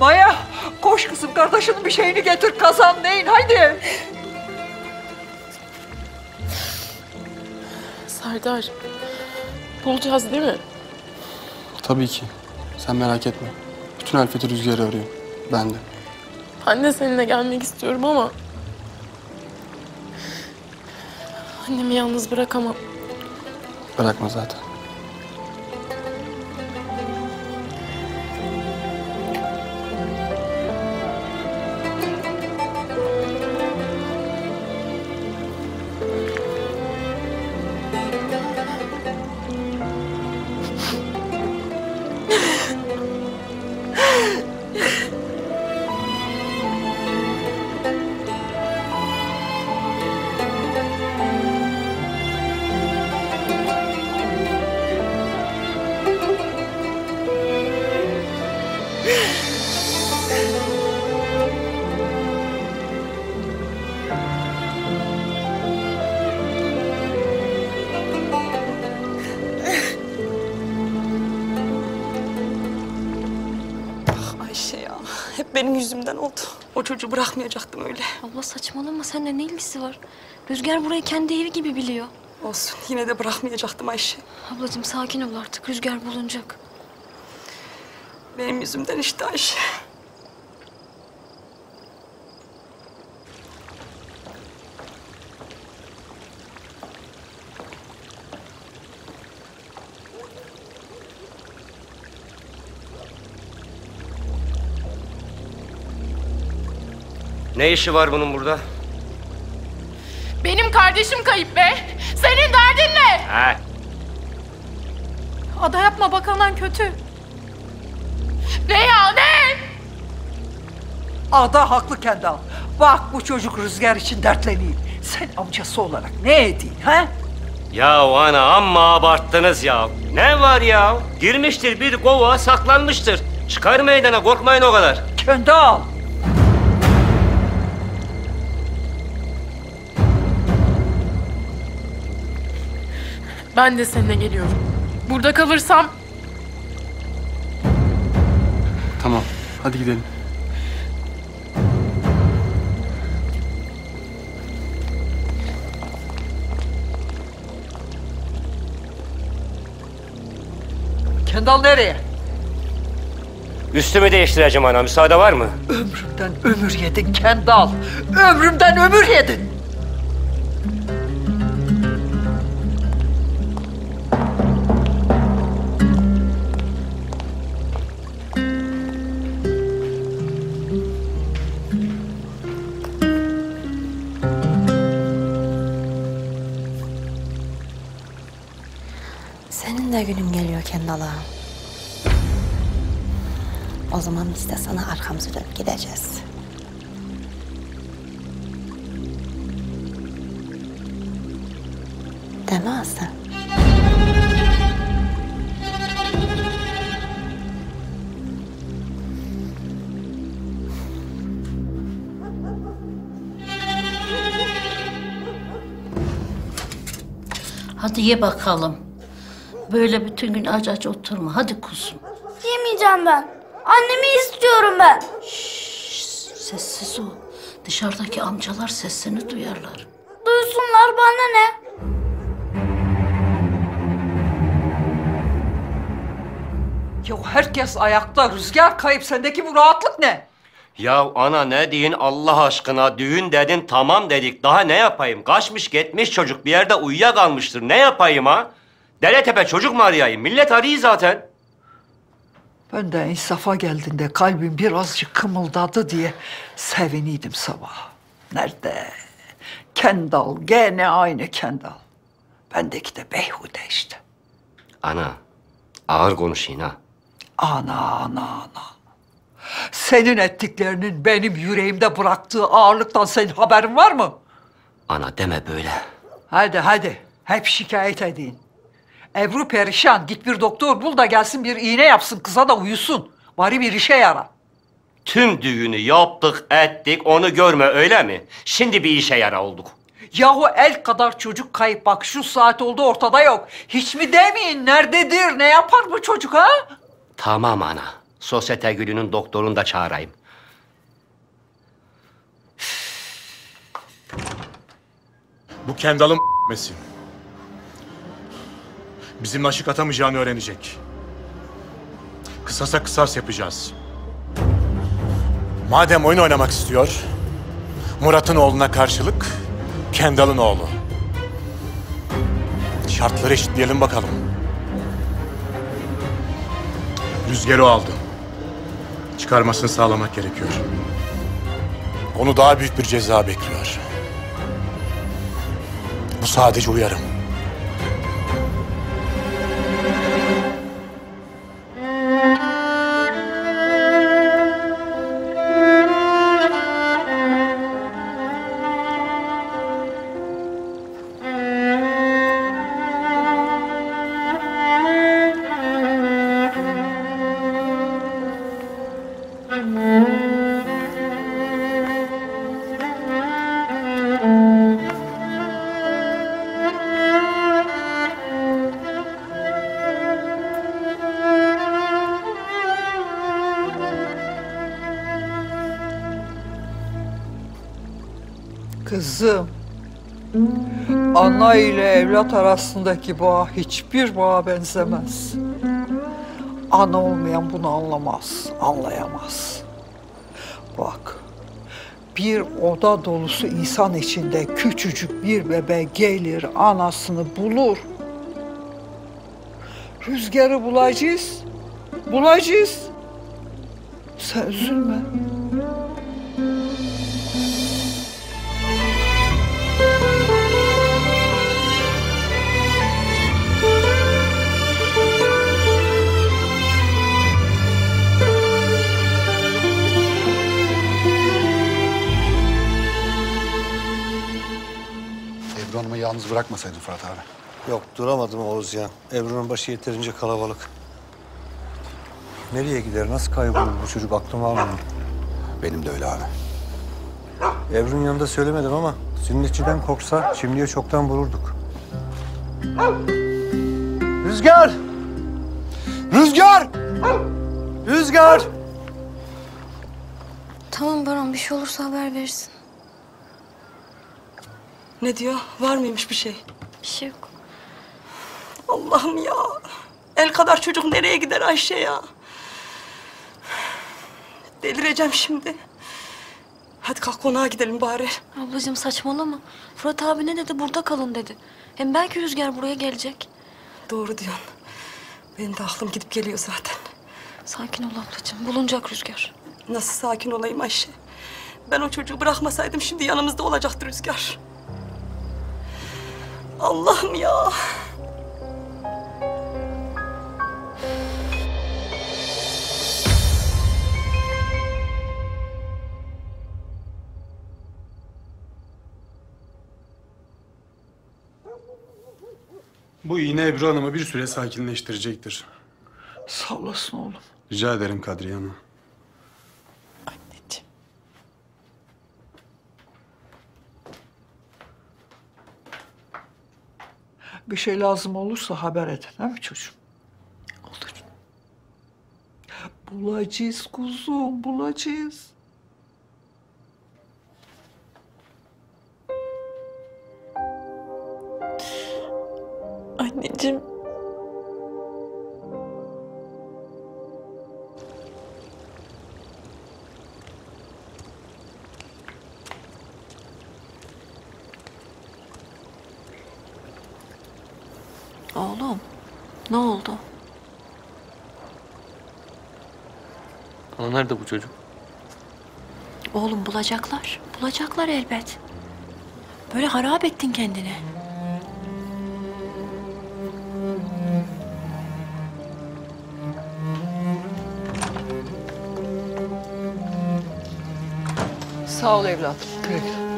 Maya, koş kızım kardeşinin bir şeyini getir kazan neyin haydi. Serdar, bulacağız değil mi? Tabii ki. Sen merak etme. Bütün Elfet'i Rüzgar'ı arıyor. Ben de. Ben de seninle gelmek istiyorum ama... Annemi yalnız bırakamam. Bırakma zaten. Çocuğu bırakmayacaktım öyle. Abla saçmalama seninle ne ilgisi var? Rüzgar burayı kendi evi gibi biliyor. Olsun. Yine de bırakmayacaktım Ayşe. Ablacığım sakin ol artık. Rüzgar bulunacak. Benim yüzümden işte Ayşe. Ne işi var bunun burada? Benim kardeşim kayıp be. Senin derdin ne? Ha, Ada yapma bak anan kötü. Ne ya ne? Ada haklı Kendal. Bak bu çocuk rüzgar için dertleniyor. Sen amcası olarak ne edin ha? Ya ana amma abarttınız ya. Ne var ya? Girmiştir bir kova saklanmıştır. Çıkar meydana korkmayın o kadar. Kendal. Ben de seninle geliyorum. Burada kalırsam Tamam. Hadi gidelim. Kendal nereye? Üstümü değiştireceğim ana. Müsaade var mı? Ömrümden ömür yedin Kendal. Ömrümden ömür yedin. De günün geliyor Kendala. O zaman biz de sana arkamızı dönüp gideceğiz. Değil mi Aslan? Hadi ye bakalım. Böyle bütün gün aç aç oturma. Hadi kuzum. Yemeyeceğim ben. Annemi istiyorum ben. Sessiz ol. Dışarıdaki amcalar sesini duyarlar. Duysunlar bana ne? Ya herkes ayakta. Rüzgar kayıp. Sendeki bu rahatlık ne? Ya ana ne deyin Allah aşkına düğün dedin tamam dedik daha ne yapayım kaçmış gitmiş çocuk bir yerde uyuyakalmıştır ne yapayım ha? Dere tepe çocuk mu arayayım millet arıyor zaten. Ben de insafa geldiğinde kalbim birazcık kımıldadı diye seviniydim sabah. Nerede? Kendal gene aynı Kendal. Bendeki de beyhude işte. Ana, ağır konuşayım ha. Ana ana ana. Senin ettiklerinin benim yüreğimde bıraktığı ağırlıktan senin haberin var mı? Ana deme böyle. Hadi hadi. Hep şikayet edin. Ebru perişan. Git bir doktor bul da gelsin bir iğne yapsın. Kıza da uyusun. Bari bir işe yara. Tüm düğünü yaptık, ettik, onu görme öyle mi? Şimdi bir işe yara olduk. Yahu el kadar çocuk kayıp bak şu saat oldu ortada yok. Hiç mi demeyin nerededir ne yapar bu çocuk ha? Tamam ana. Sosyete gülünün doktorunu da çağırayım. Bu Kendall'ın (laughs) mesi. Bizimle aşık atamayacağını öğrenecek. Kısasa kısas yapacağız. Madem oyun oynamak istiyor, Murat'ın oğluna karşılık Kendall'ın oğlu. Şartları eşitleyelim bakalım. Rüzgarı aldı. Çıkarmasını sağlamak gerekiyor. Onu daha büyük bir ceza bekliyor. Bu sadece uyarım. Kızım. Ana ile evlat arasındaki bağ hiçbir bağa benzemez. Ana olmayan bunu anlamaz, anlayamaz. Bak, bir oda dolusu insan içinde küçücük bir bebe gelir, anasını bulur. Rüzgarı bulacağız, bulacağız. Sen üzülme. Yalnız bırakmasaydın Fırat abi. Yok duramadım Oğuz ya. Ebru'nun başı yeterince kalabalık. Nereye gider, nasıl kaybolur bu çocuk aklım almıyor. Benim de öyle abi. Ebru'nun yanında söylemedim ama sünnetçiden korksa şimdiye çoktan vururduk. Rüzgar! Rüzgar! Rüzgar! Tamam Baran bir şey olursa haber verirsin. Ne diyor? Var mıymış bir şey? Bir şey yok. Allah'ım ya. El kadar çocuk nereye gider Ayşe ya? Delireceğim şimdi. Hadi kalk konağa gidelim bari. Ablacığım saçmalama. Fırat abi ne dedi? Burada kalın dedi. Hem belki Rüzgar buraya gelecek. Doğru diyorsun. Benim de aklım gidip geliyor zaten. Sakin ol ablacığım. Bulunacak Rüzgar. Nasıl sakin olayım Ayşe? Ben o çocuğu bırakmasaydım şimdi yanımızda olacaktı Rüzgar. Allah'ım ya. Bu iğne Ebru Hanım'ı bir süre sakinleştirecektir. Sağ olasın oğlum. Rica ederim Kadriye Hanım. Bir şey lazım olursa haber edin, değil mi çocuğum? Olur. Bulacağız kuzum, bulacağız. Anneciğim. Oğlum ne oldu? Ama nerede bu çocuk? Oğlum bulacaklar. Bulacaklar elbet. Böyle harap ettin kendini. Sağ ol evladım. Güle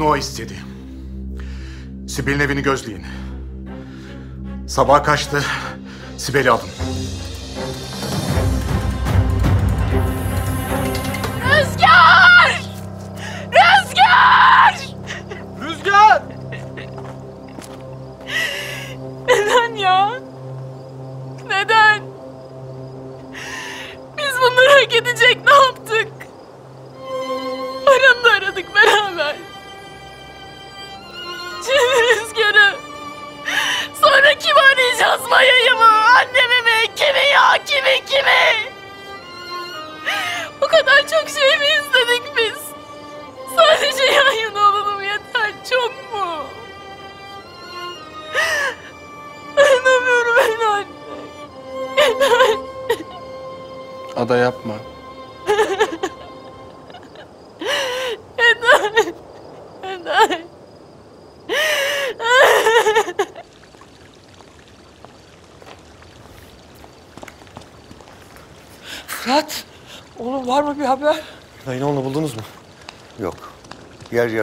Bunu o istedi. Sibel'in evini gözleyin. Sabah kaçtı. Sibel'i alın.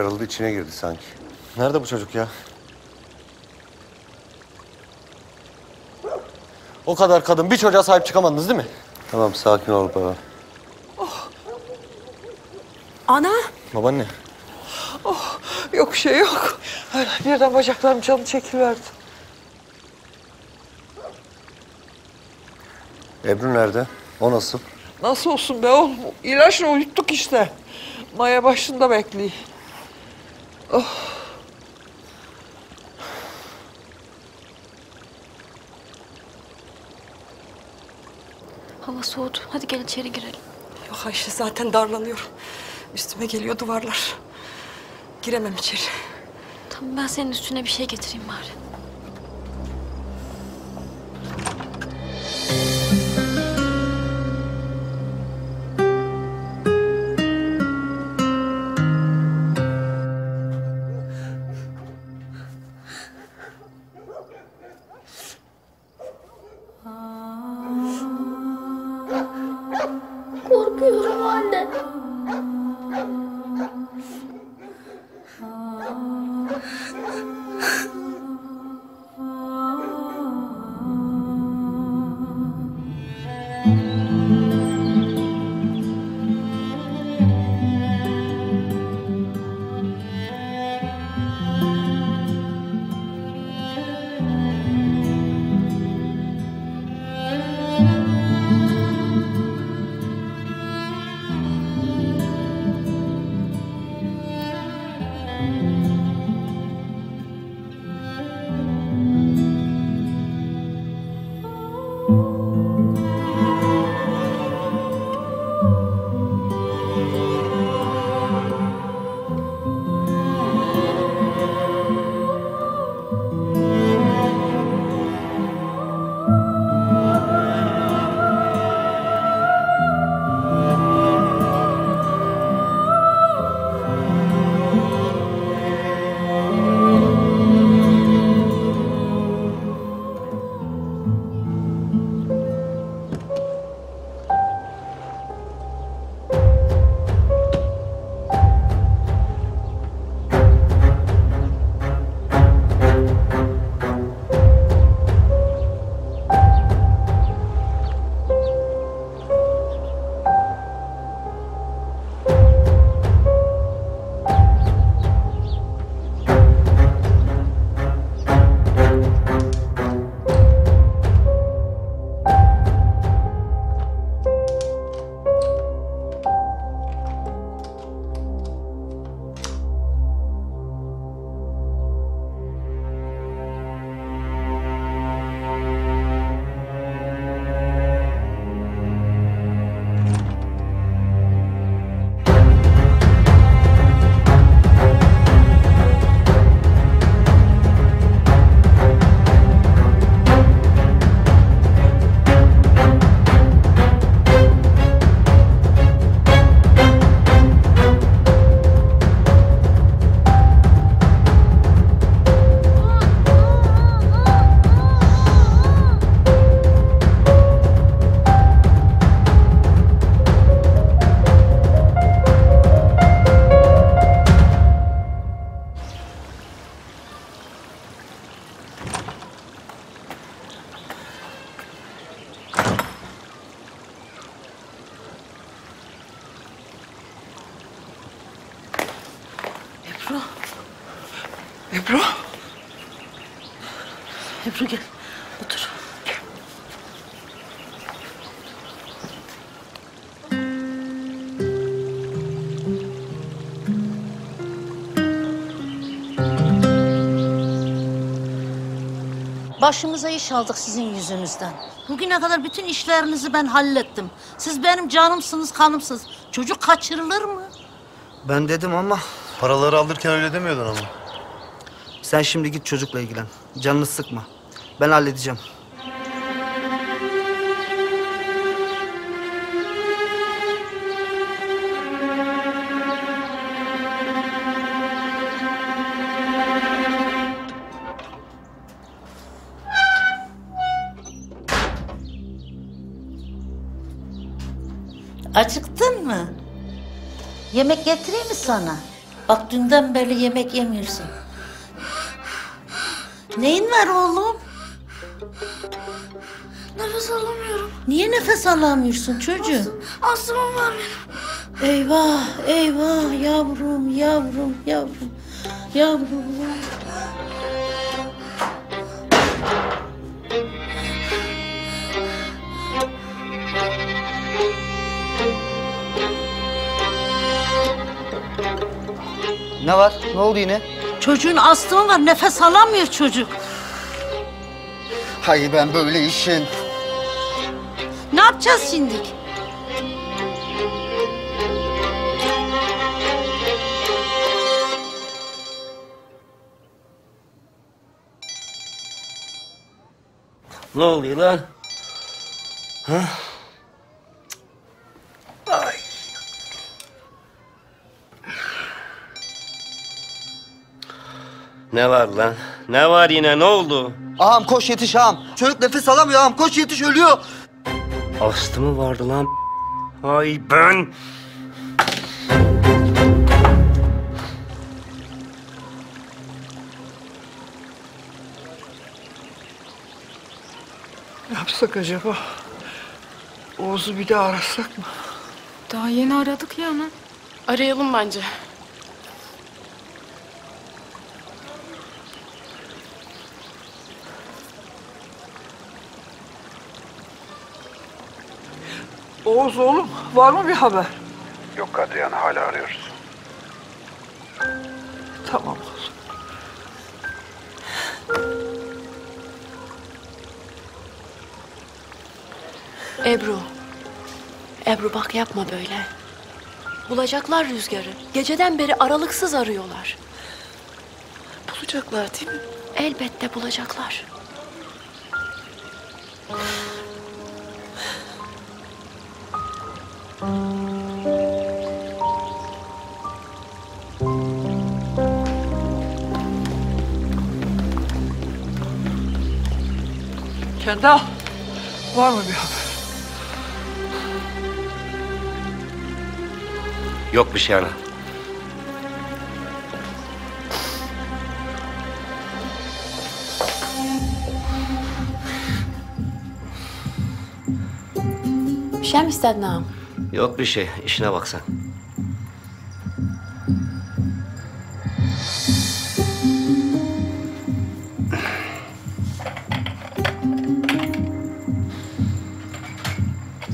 Yer yarıldı içine girdi sanki. Nerede bu çocuk ya? O kadar kadın bir çocuğa sahip çıkamadınız değil mi? Tamam sakin ol baba. Ana. Babaanne. Oh, yok şey yok. Birden bacaklarım canım çekiverdi. Ebru nerede? O nasıl? Nasıl olsun be oğlum? İlaçla uyuttuk işte. Maya başında bekliyor. Oh. Hava soğudu. Hadi gel içeri girelim. Yok Ayşe zaten darlanıyorum. Üstüme geliyor duvarlar. Giremem içeri. Tamam ben senin üstüne bir şey getireyim bari. Başımıza iş aldık sizin yüzünüzden. Bugüne kadar bütün işlerinizi ben hallettim. Siz benim canımsınız, kanımsınız. Çocuk kaçırılır mı? Ben dedim ama Paraları alırken öyle demiyordun ama. sen şimdi git çocukla ilgilen. Canını sıkma. Ben halledeceğim. Yemek getireyim mi sana? Bak dünden beri yemek yemiyorsun. Neyin var oğlum? Nefes alamıyorum. Niye nefes alamıyorsun çocuğum? Astımım var benim. Eyvah, eyvah yavrum, yavrum, yavrum, yavrum. Ne var? Ne oldu yine? Çocuğun astımı var, nefes alamıyor çocuk. Hayır ben böyle işin. Ne yapacağız şimdi? Ne oluyor lan? Ha? Ne var lan? Ne var yine? Ne oldu? Ağam koş yetiş ağam. Çocuk nefes alamıyor ağam. Koş yetiş ölüyor. Astı mı vardı lan? Ay ben. Ne yapsak acaba? Oğuz'u bir daha arasak mı? Daha yeni aradık ya ana. Arayalım bence. Oğuz oğlum var mı bir haber? Yok Kadriyan hala arıyoruz. Tamam oğlum. Ebru. Ebru bak yapma böyle. Bulacaklar rüzgarı. Geceden beri aralıksız arıyorlar. Bulacaklar değil mi? Elbette bulacaklar. Kendal var mı bir haber? Yok bir şey ana. Bir şey mi istedin ağam? Yok bir şey. İşine bak sen.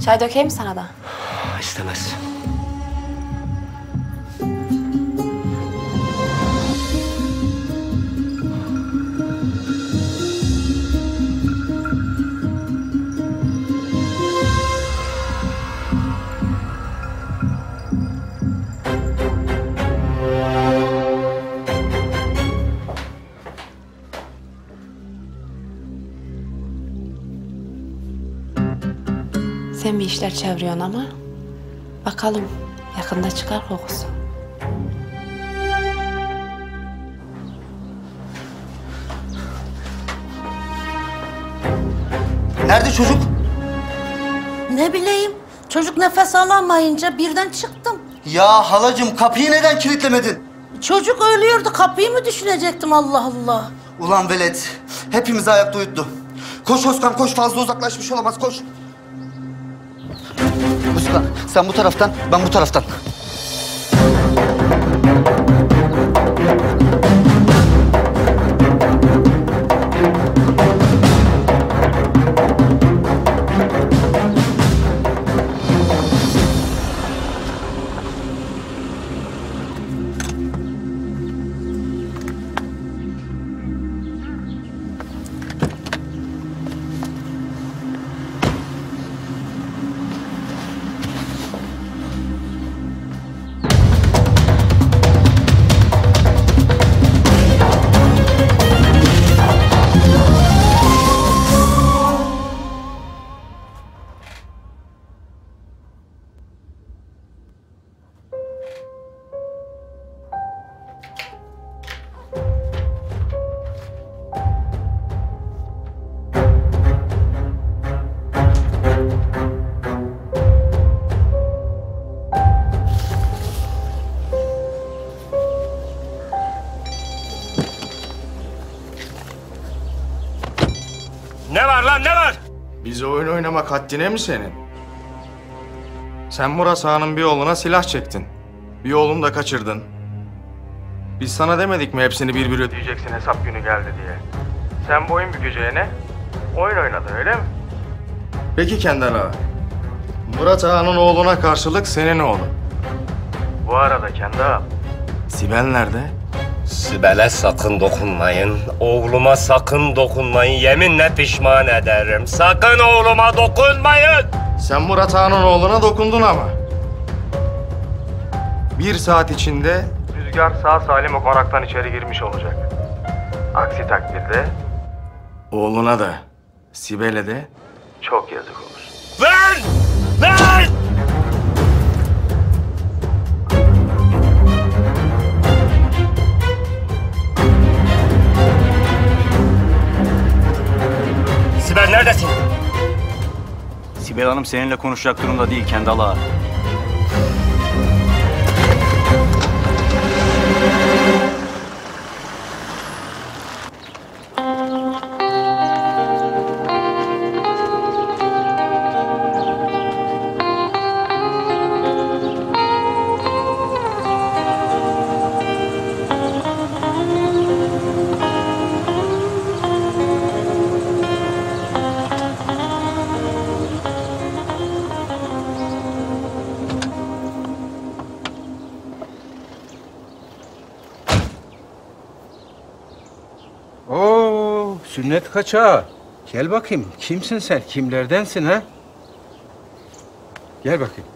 Çay dökeyim mi sana da? İşler çeviriyorsun ama bakalım yakında çıkar kokusu. Nerede çocuk? Ne bileyim, çocuk nefes alamayınca birden çıktım. Ya halacığım kapıyı neden kilitlemedin? Çocuk ölüyordu, kapıyı mı düşünecektim Allah Allah. Ulan velet. Hepimizi ayakta uyuttu. Koş Özkan koş fazla uzaklaşmış olamaz koş. Sen bu taraftan ben bu taraftan. Biz oyun oynamak haddine mi senin? Sen Murat Ağa'nın bir oğluna silah çektin. Bir oğlunu da kaçırdın. Biz sana demedik mi hepsini bir bir ödeyeceksin hesap günü geldi diye. Sen boyun bükeceğine oyun oynadın öyle mi? Peki Kendal Ağa. Murat Ağa'nın oğluna karşılık senin oğlun. Bu arada Kendal Sibel nerede? Sibel'e sakın dokunmayın. Oğluma sakın dokunmayın. Yeminle pişman ederim. Sakın oğluma dokunmayın. Sen Murat Ağa'nın oğluna dokundun ama. Bir saat içinde Rüzgar sağ salim o konaktan içeri girmiş olacak. Aksi takdirde oğluna da Sibel'e de çok yazık olur. Lan! Lan! Sibel neredesin? Sibel Hanım seninle konuşacak durumda değil Kendal Ağa. Sünnet kaçağı. Gel bakayım. Kimsin sen? Kimlerdensin ha? Gel bakayım.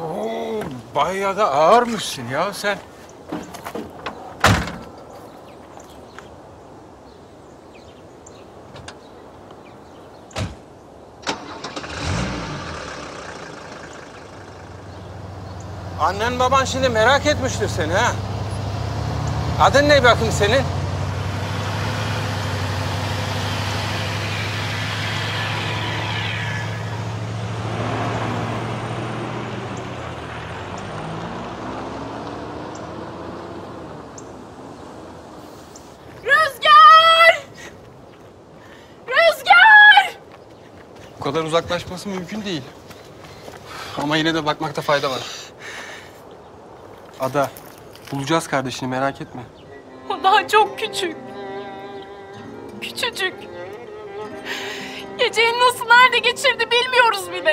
Oo, bayağı da ağırmışsın ya sen. Annen baban şimdi merak etmiştir seni ha. Adın ne bakayım senin? Rüzgar! Rüzgar! Bu kadar uzaklaşması mümkün değil. Ama yine de bakmakta fayda var. Ada, bulacağız kardeşini merak etme. O daha çok küçük. Küçücük. Geceyi nasıl nerede geçirdi bilmiyoruz bile.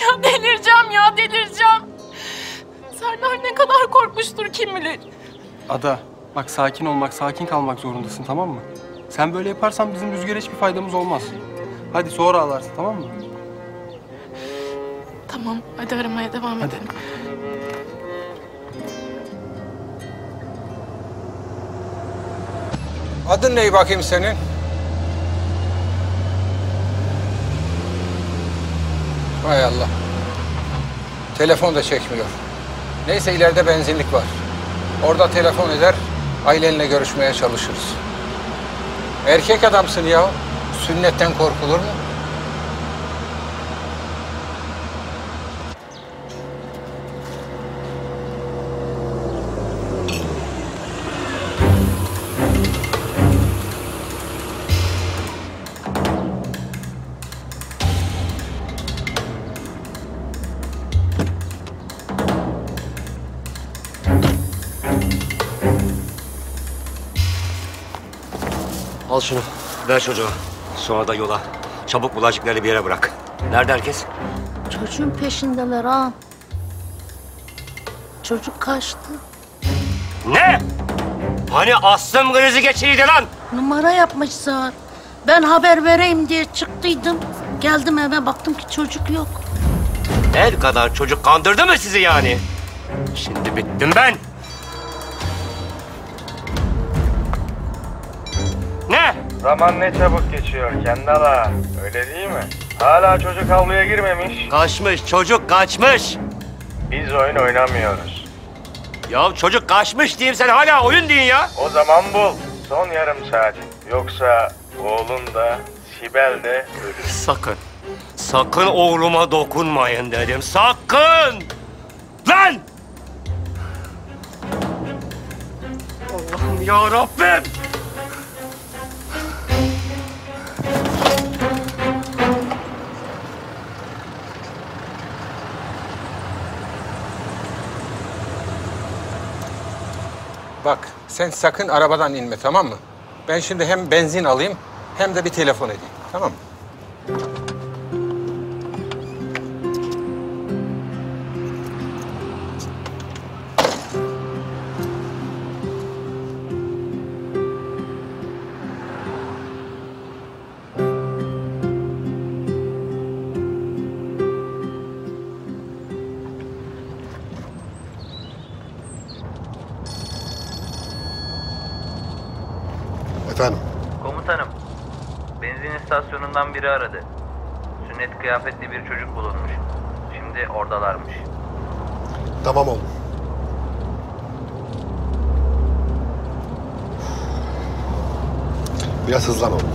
Ya delireceğim ya delireceğim. Serdar ne kadar korkmuştur kim bilir. Ada, bak sakin olmak, sakin kalmak zorundasın tamam mı? Sen böyle yaparsan bizim Rüzgar'a hiçbir faydamız olmaz. Hadi sonra ağlarsın tamam mı? Tamam hadi aramaya devam edelim. Adın ne bakayım senin? Hay Allah. Telefon da çekmiyor. Neyse ileride benzinlik var. Orada telefon eder, ailenle görüşmeye çalışırız. Erkek adamsın ya. Sünnetten korkulur mu? Şunu. Ver çocuğa. Sonra da yola. Çabuk bulaşıkları bir yere bırak. Nerede herkes? Çocuğun peşindeler ağam. Çocuk kaçtı. Ne? Hani astım krizi geçirdi lan? Numara yapmışlar. Ben haber vereyim diye çıktıydım. Geldim eve baktım ki çocuk yok. El kadar çocuk kandırdı mı sizi yani? Şimdi bittim ben. Zaman ne çabuk geçiyor Kendala. Öyle değil mi? Hala çocuk havluya girmemiş. Kaçmış çocuk kaçmış. Biz oyun oynamıyoruz. Ya çocuk kaçmış diyeyim sen hala oyun deyin ya. O zaman bul. Son yarım saat. Yoksa oğlun da Sibel de ölür. Sakın. Sakın oğluma dokunmayın dedim. Sakın! Lan! Allah'ım ya Rabbim! Bak sen sakın arabadan inme tamam mı? Ben şimdi hem benzin alayım hem de bir telefon edeyim. Tamam mı? Biri aradı. Sünnet kıyafetli bir çocuk bulunmuş. Şimdi oradalarmış. Tamam oğlum. Biraz hızlan oğlum.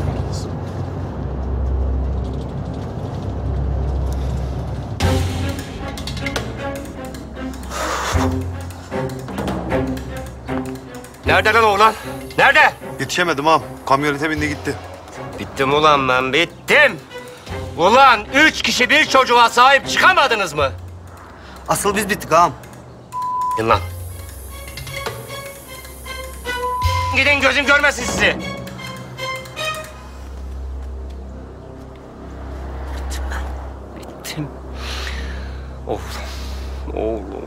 Nerede lan oğlan? Nerede? Yetişemedim ağam. Kamyonete bindi gitti. Bittim ulan ben bittim. Ulan üç kişi bir çocuğa sahip çıkamadınız mı? Asıl biz bittik ağam. Gidin lan. Gidin gözüm görmesin sizi. Bittim. Of. Oğlum. Kızım.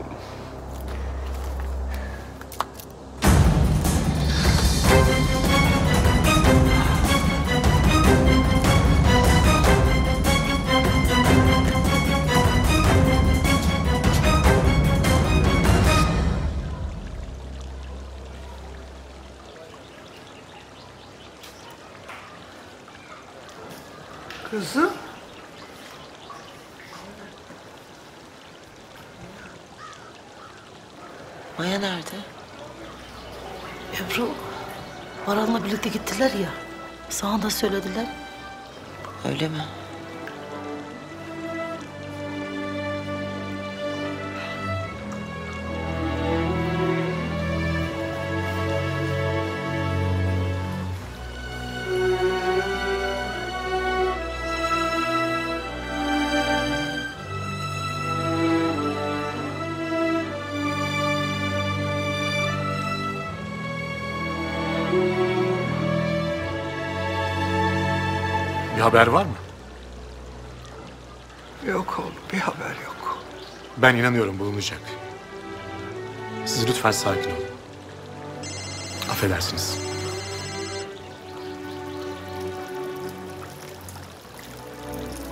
Nerede? Ebru, Baran'la birlikte gittiler ya. Sana da söylediler. Öyle mi? Haber var mı? Yok oğlum bir haber yok. Ben inanıyorum bulunacak. Siz lütfen sakin olun. Affedersiniz.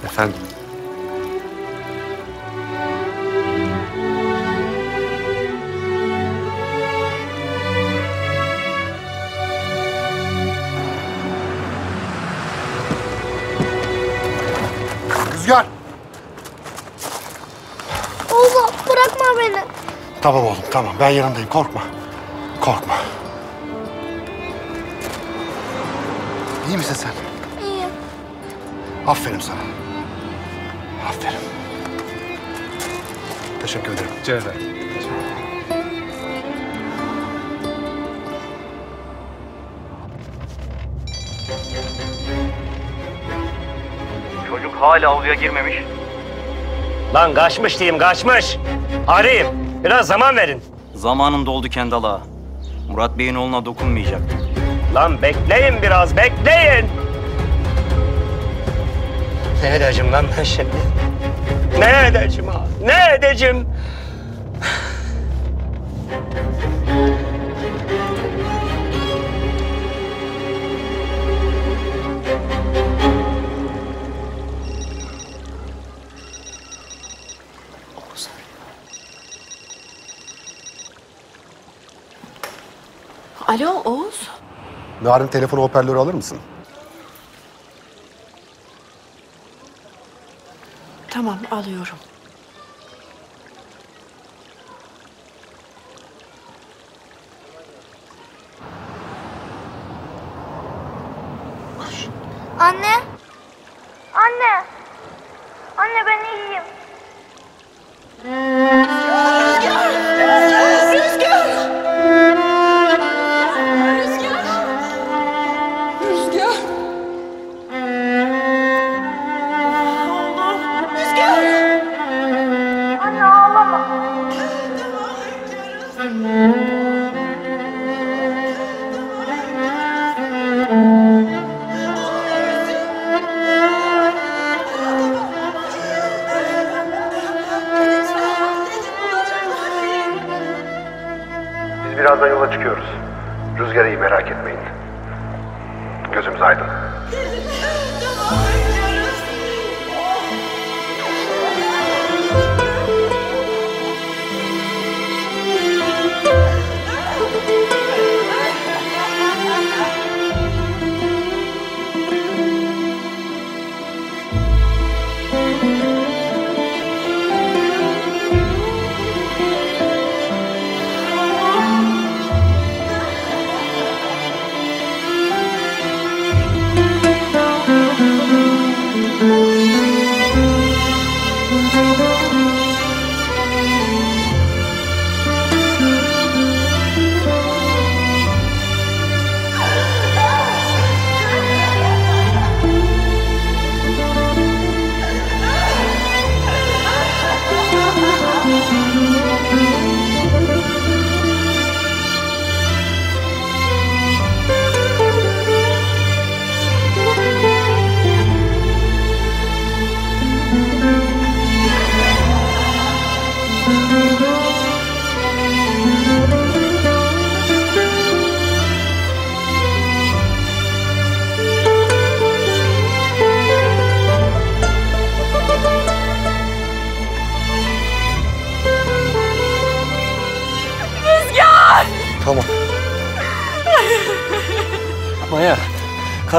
Efendim? Rüzgar! Oğlum bırakma beni. Tamam oğlum tamam ben yanındayım korkma. Korkma. İyi misin sen? İyiyim. Aferin sana. Aferin. Teşekkür ederim. Rica hala avluya girmemiş. Lan kaçmış diyeyim kaçmış. Arayayım. Biraz zaman verin. Zamanın doldu Kendala. Murat Bey'in oğluna dokunmayacak. Lan bekleyin biraz bekleyin. Ne edeceğim lan ben şimdi? Ne edeceğim ha? Ne edeceğim? Narin telefonu hoparlörü alır mısın? Tamam alıyorum. Anne.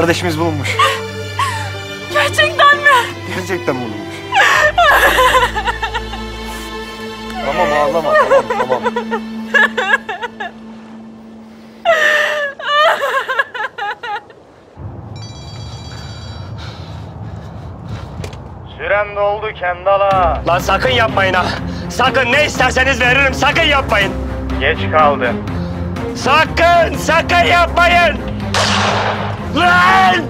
Kardeşimiz bulunmuş. Gerçekten mi? Gerçekten bulunmuş. (laughs) Tamam ağlama, tamam, tamam. Süren doldu Kendala. Lan sakın yapmayın ha. Sakın ne isterseniz veririm. Sakın yapmayın. Geç kaldı. Sakın, sakın yapmayın. Lan!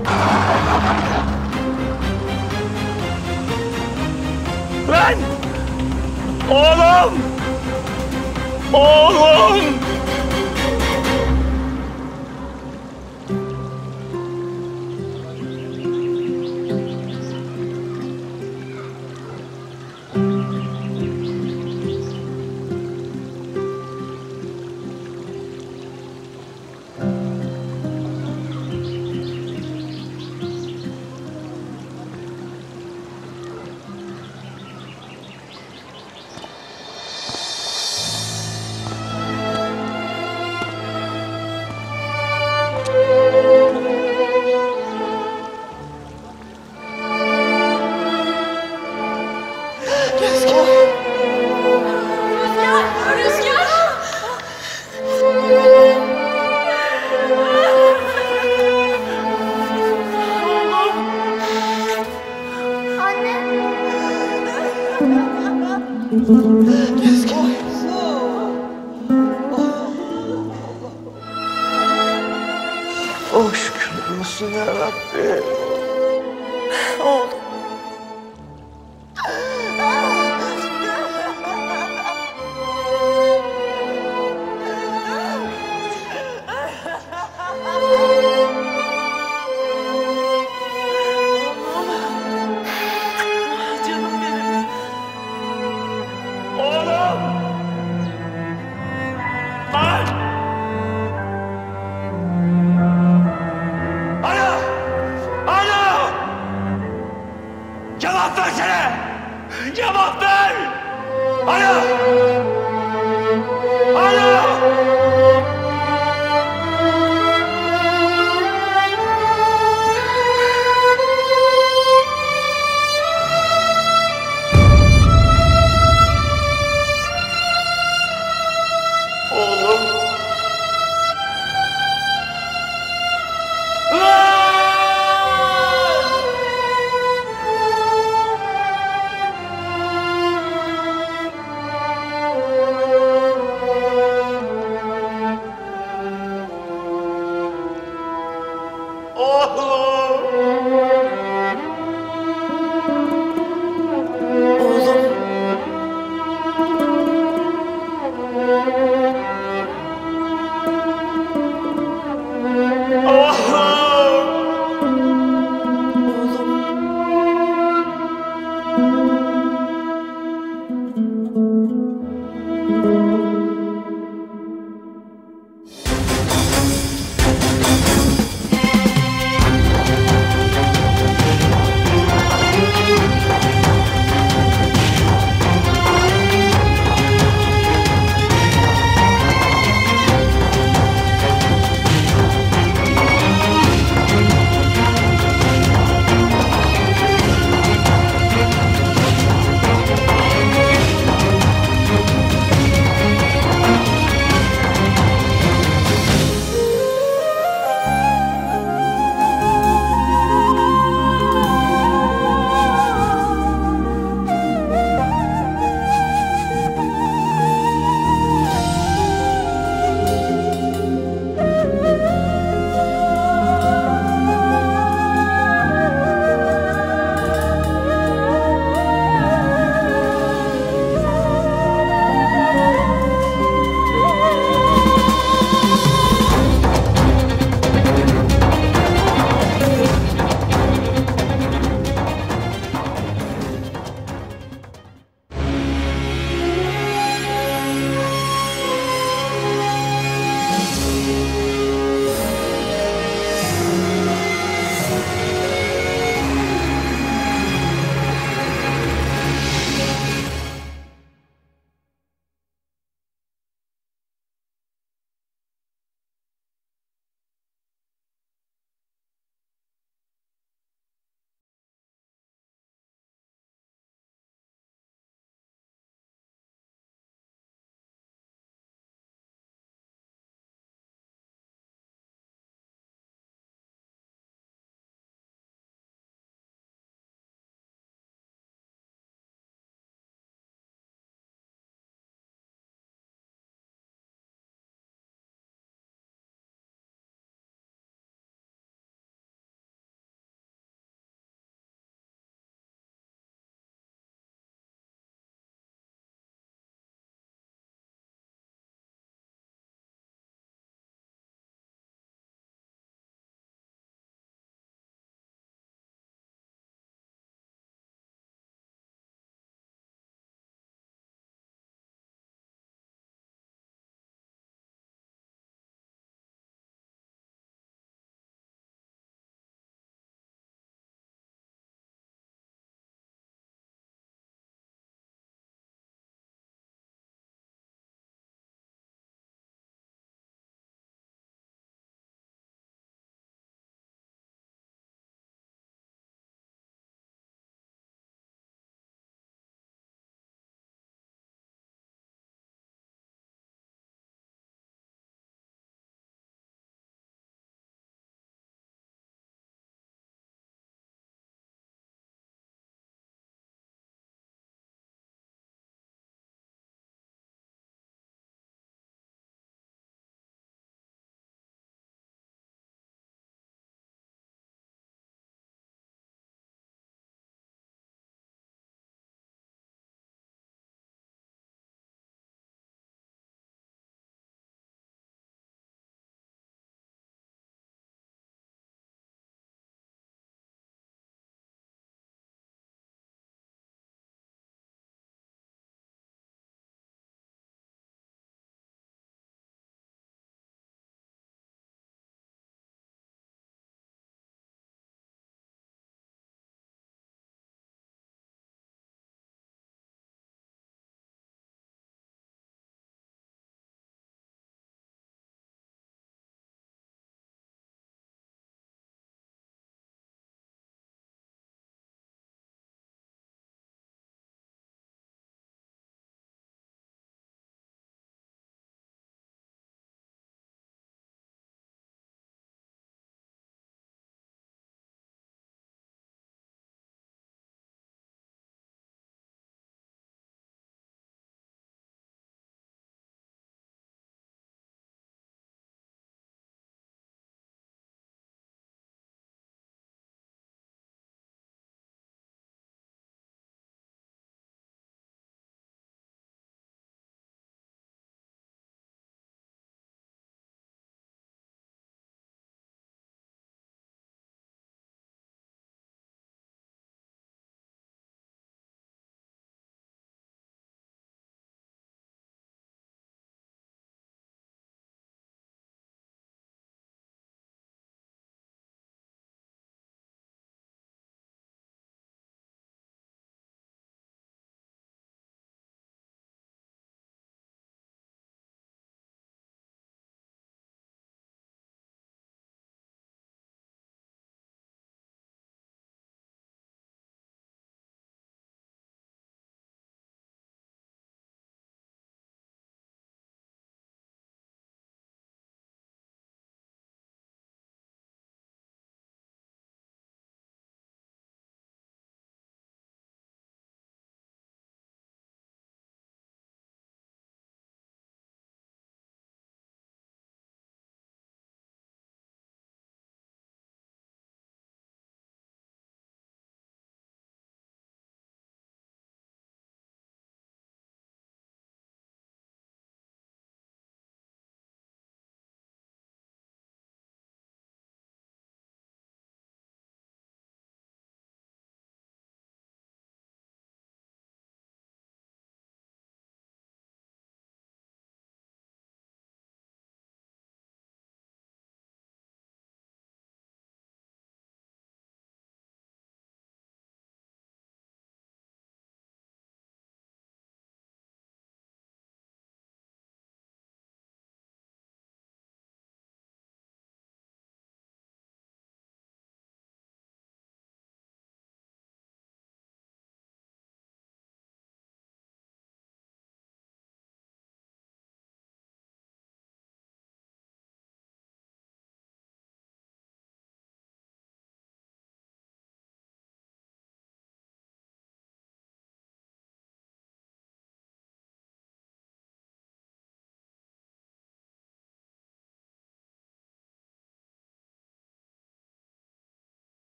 Lan! Oğlum! Oğlum!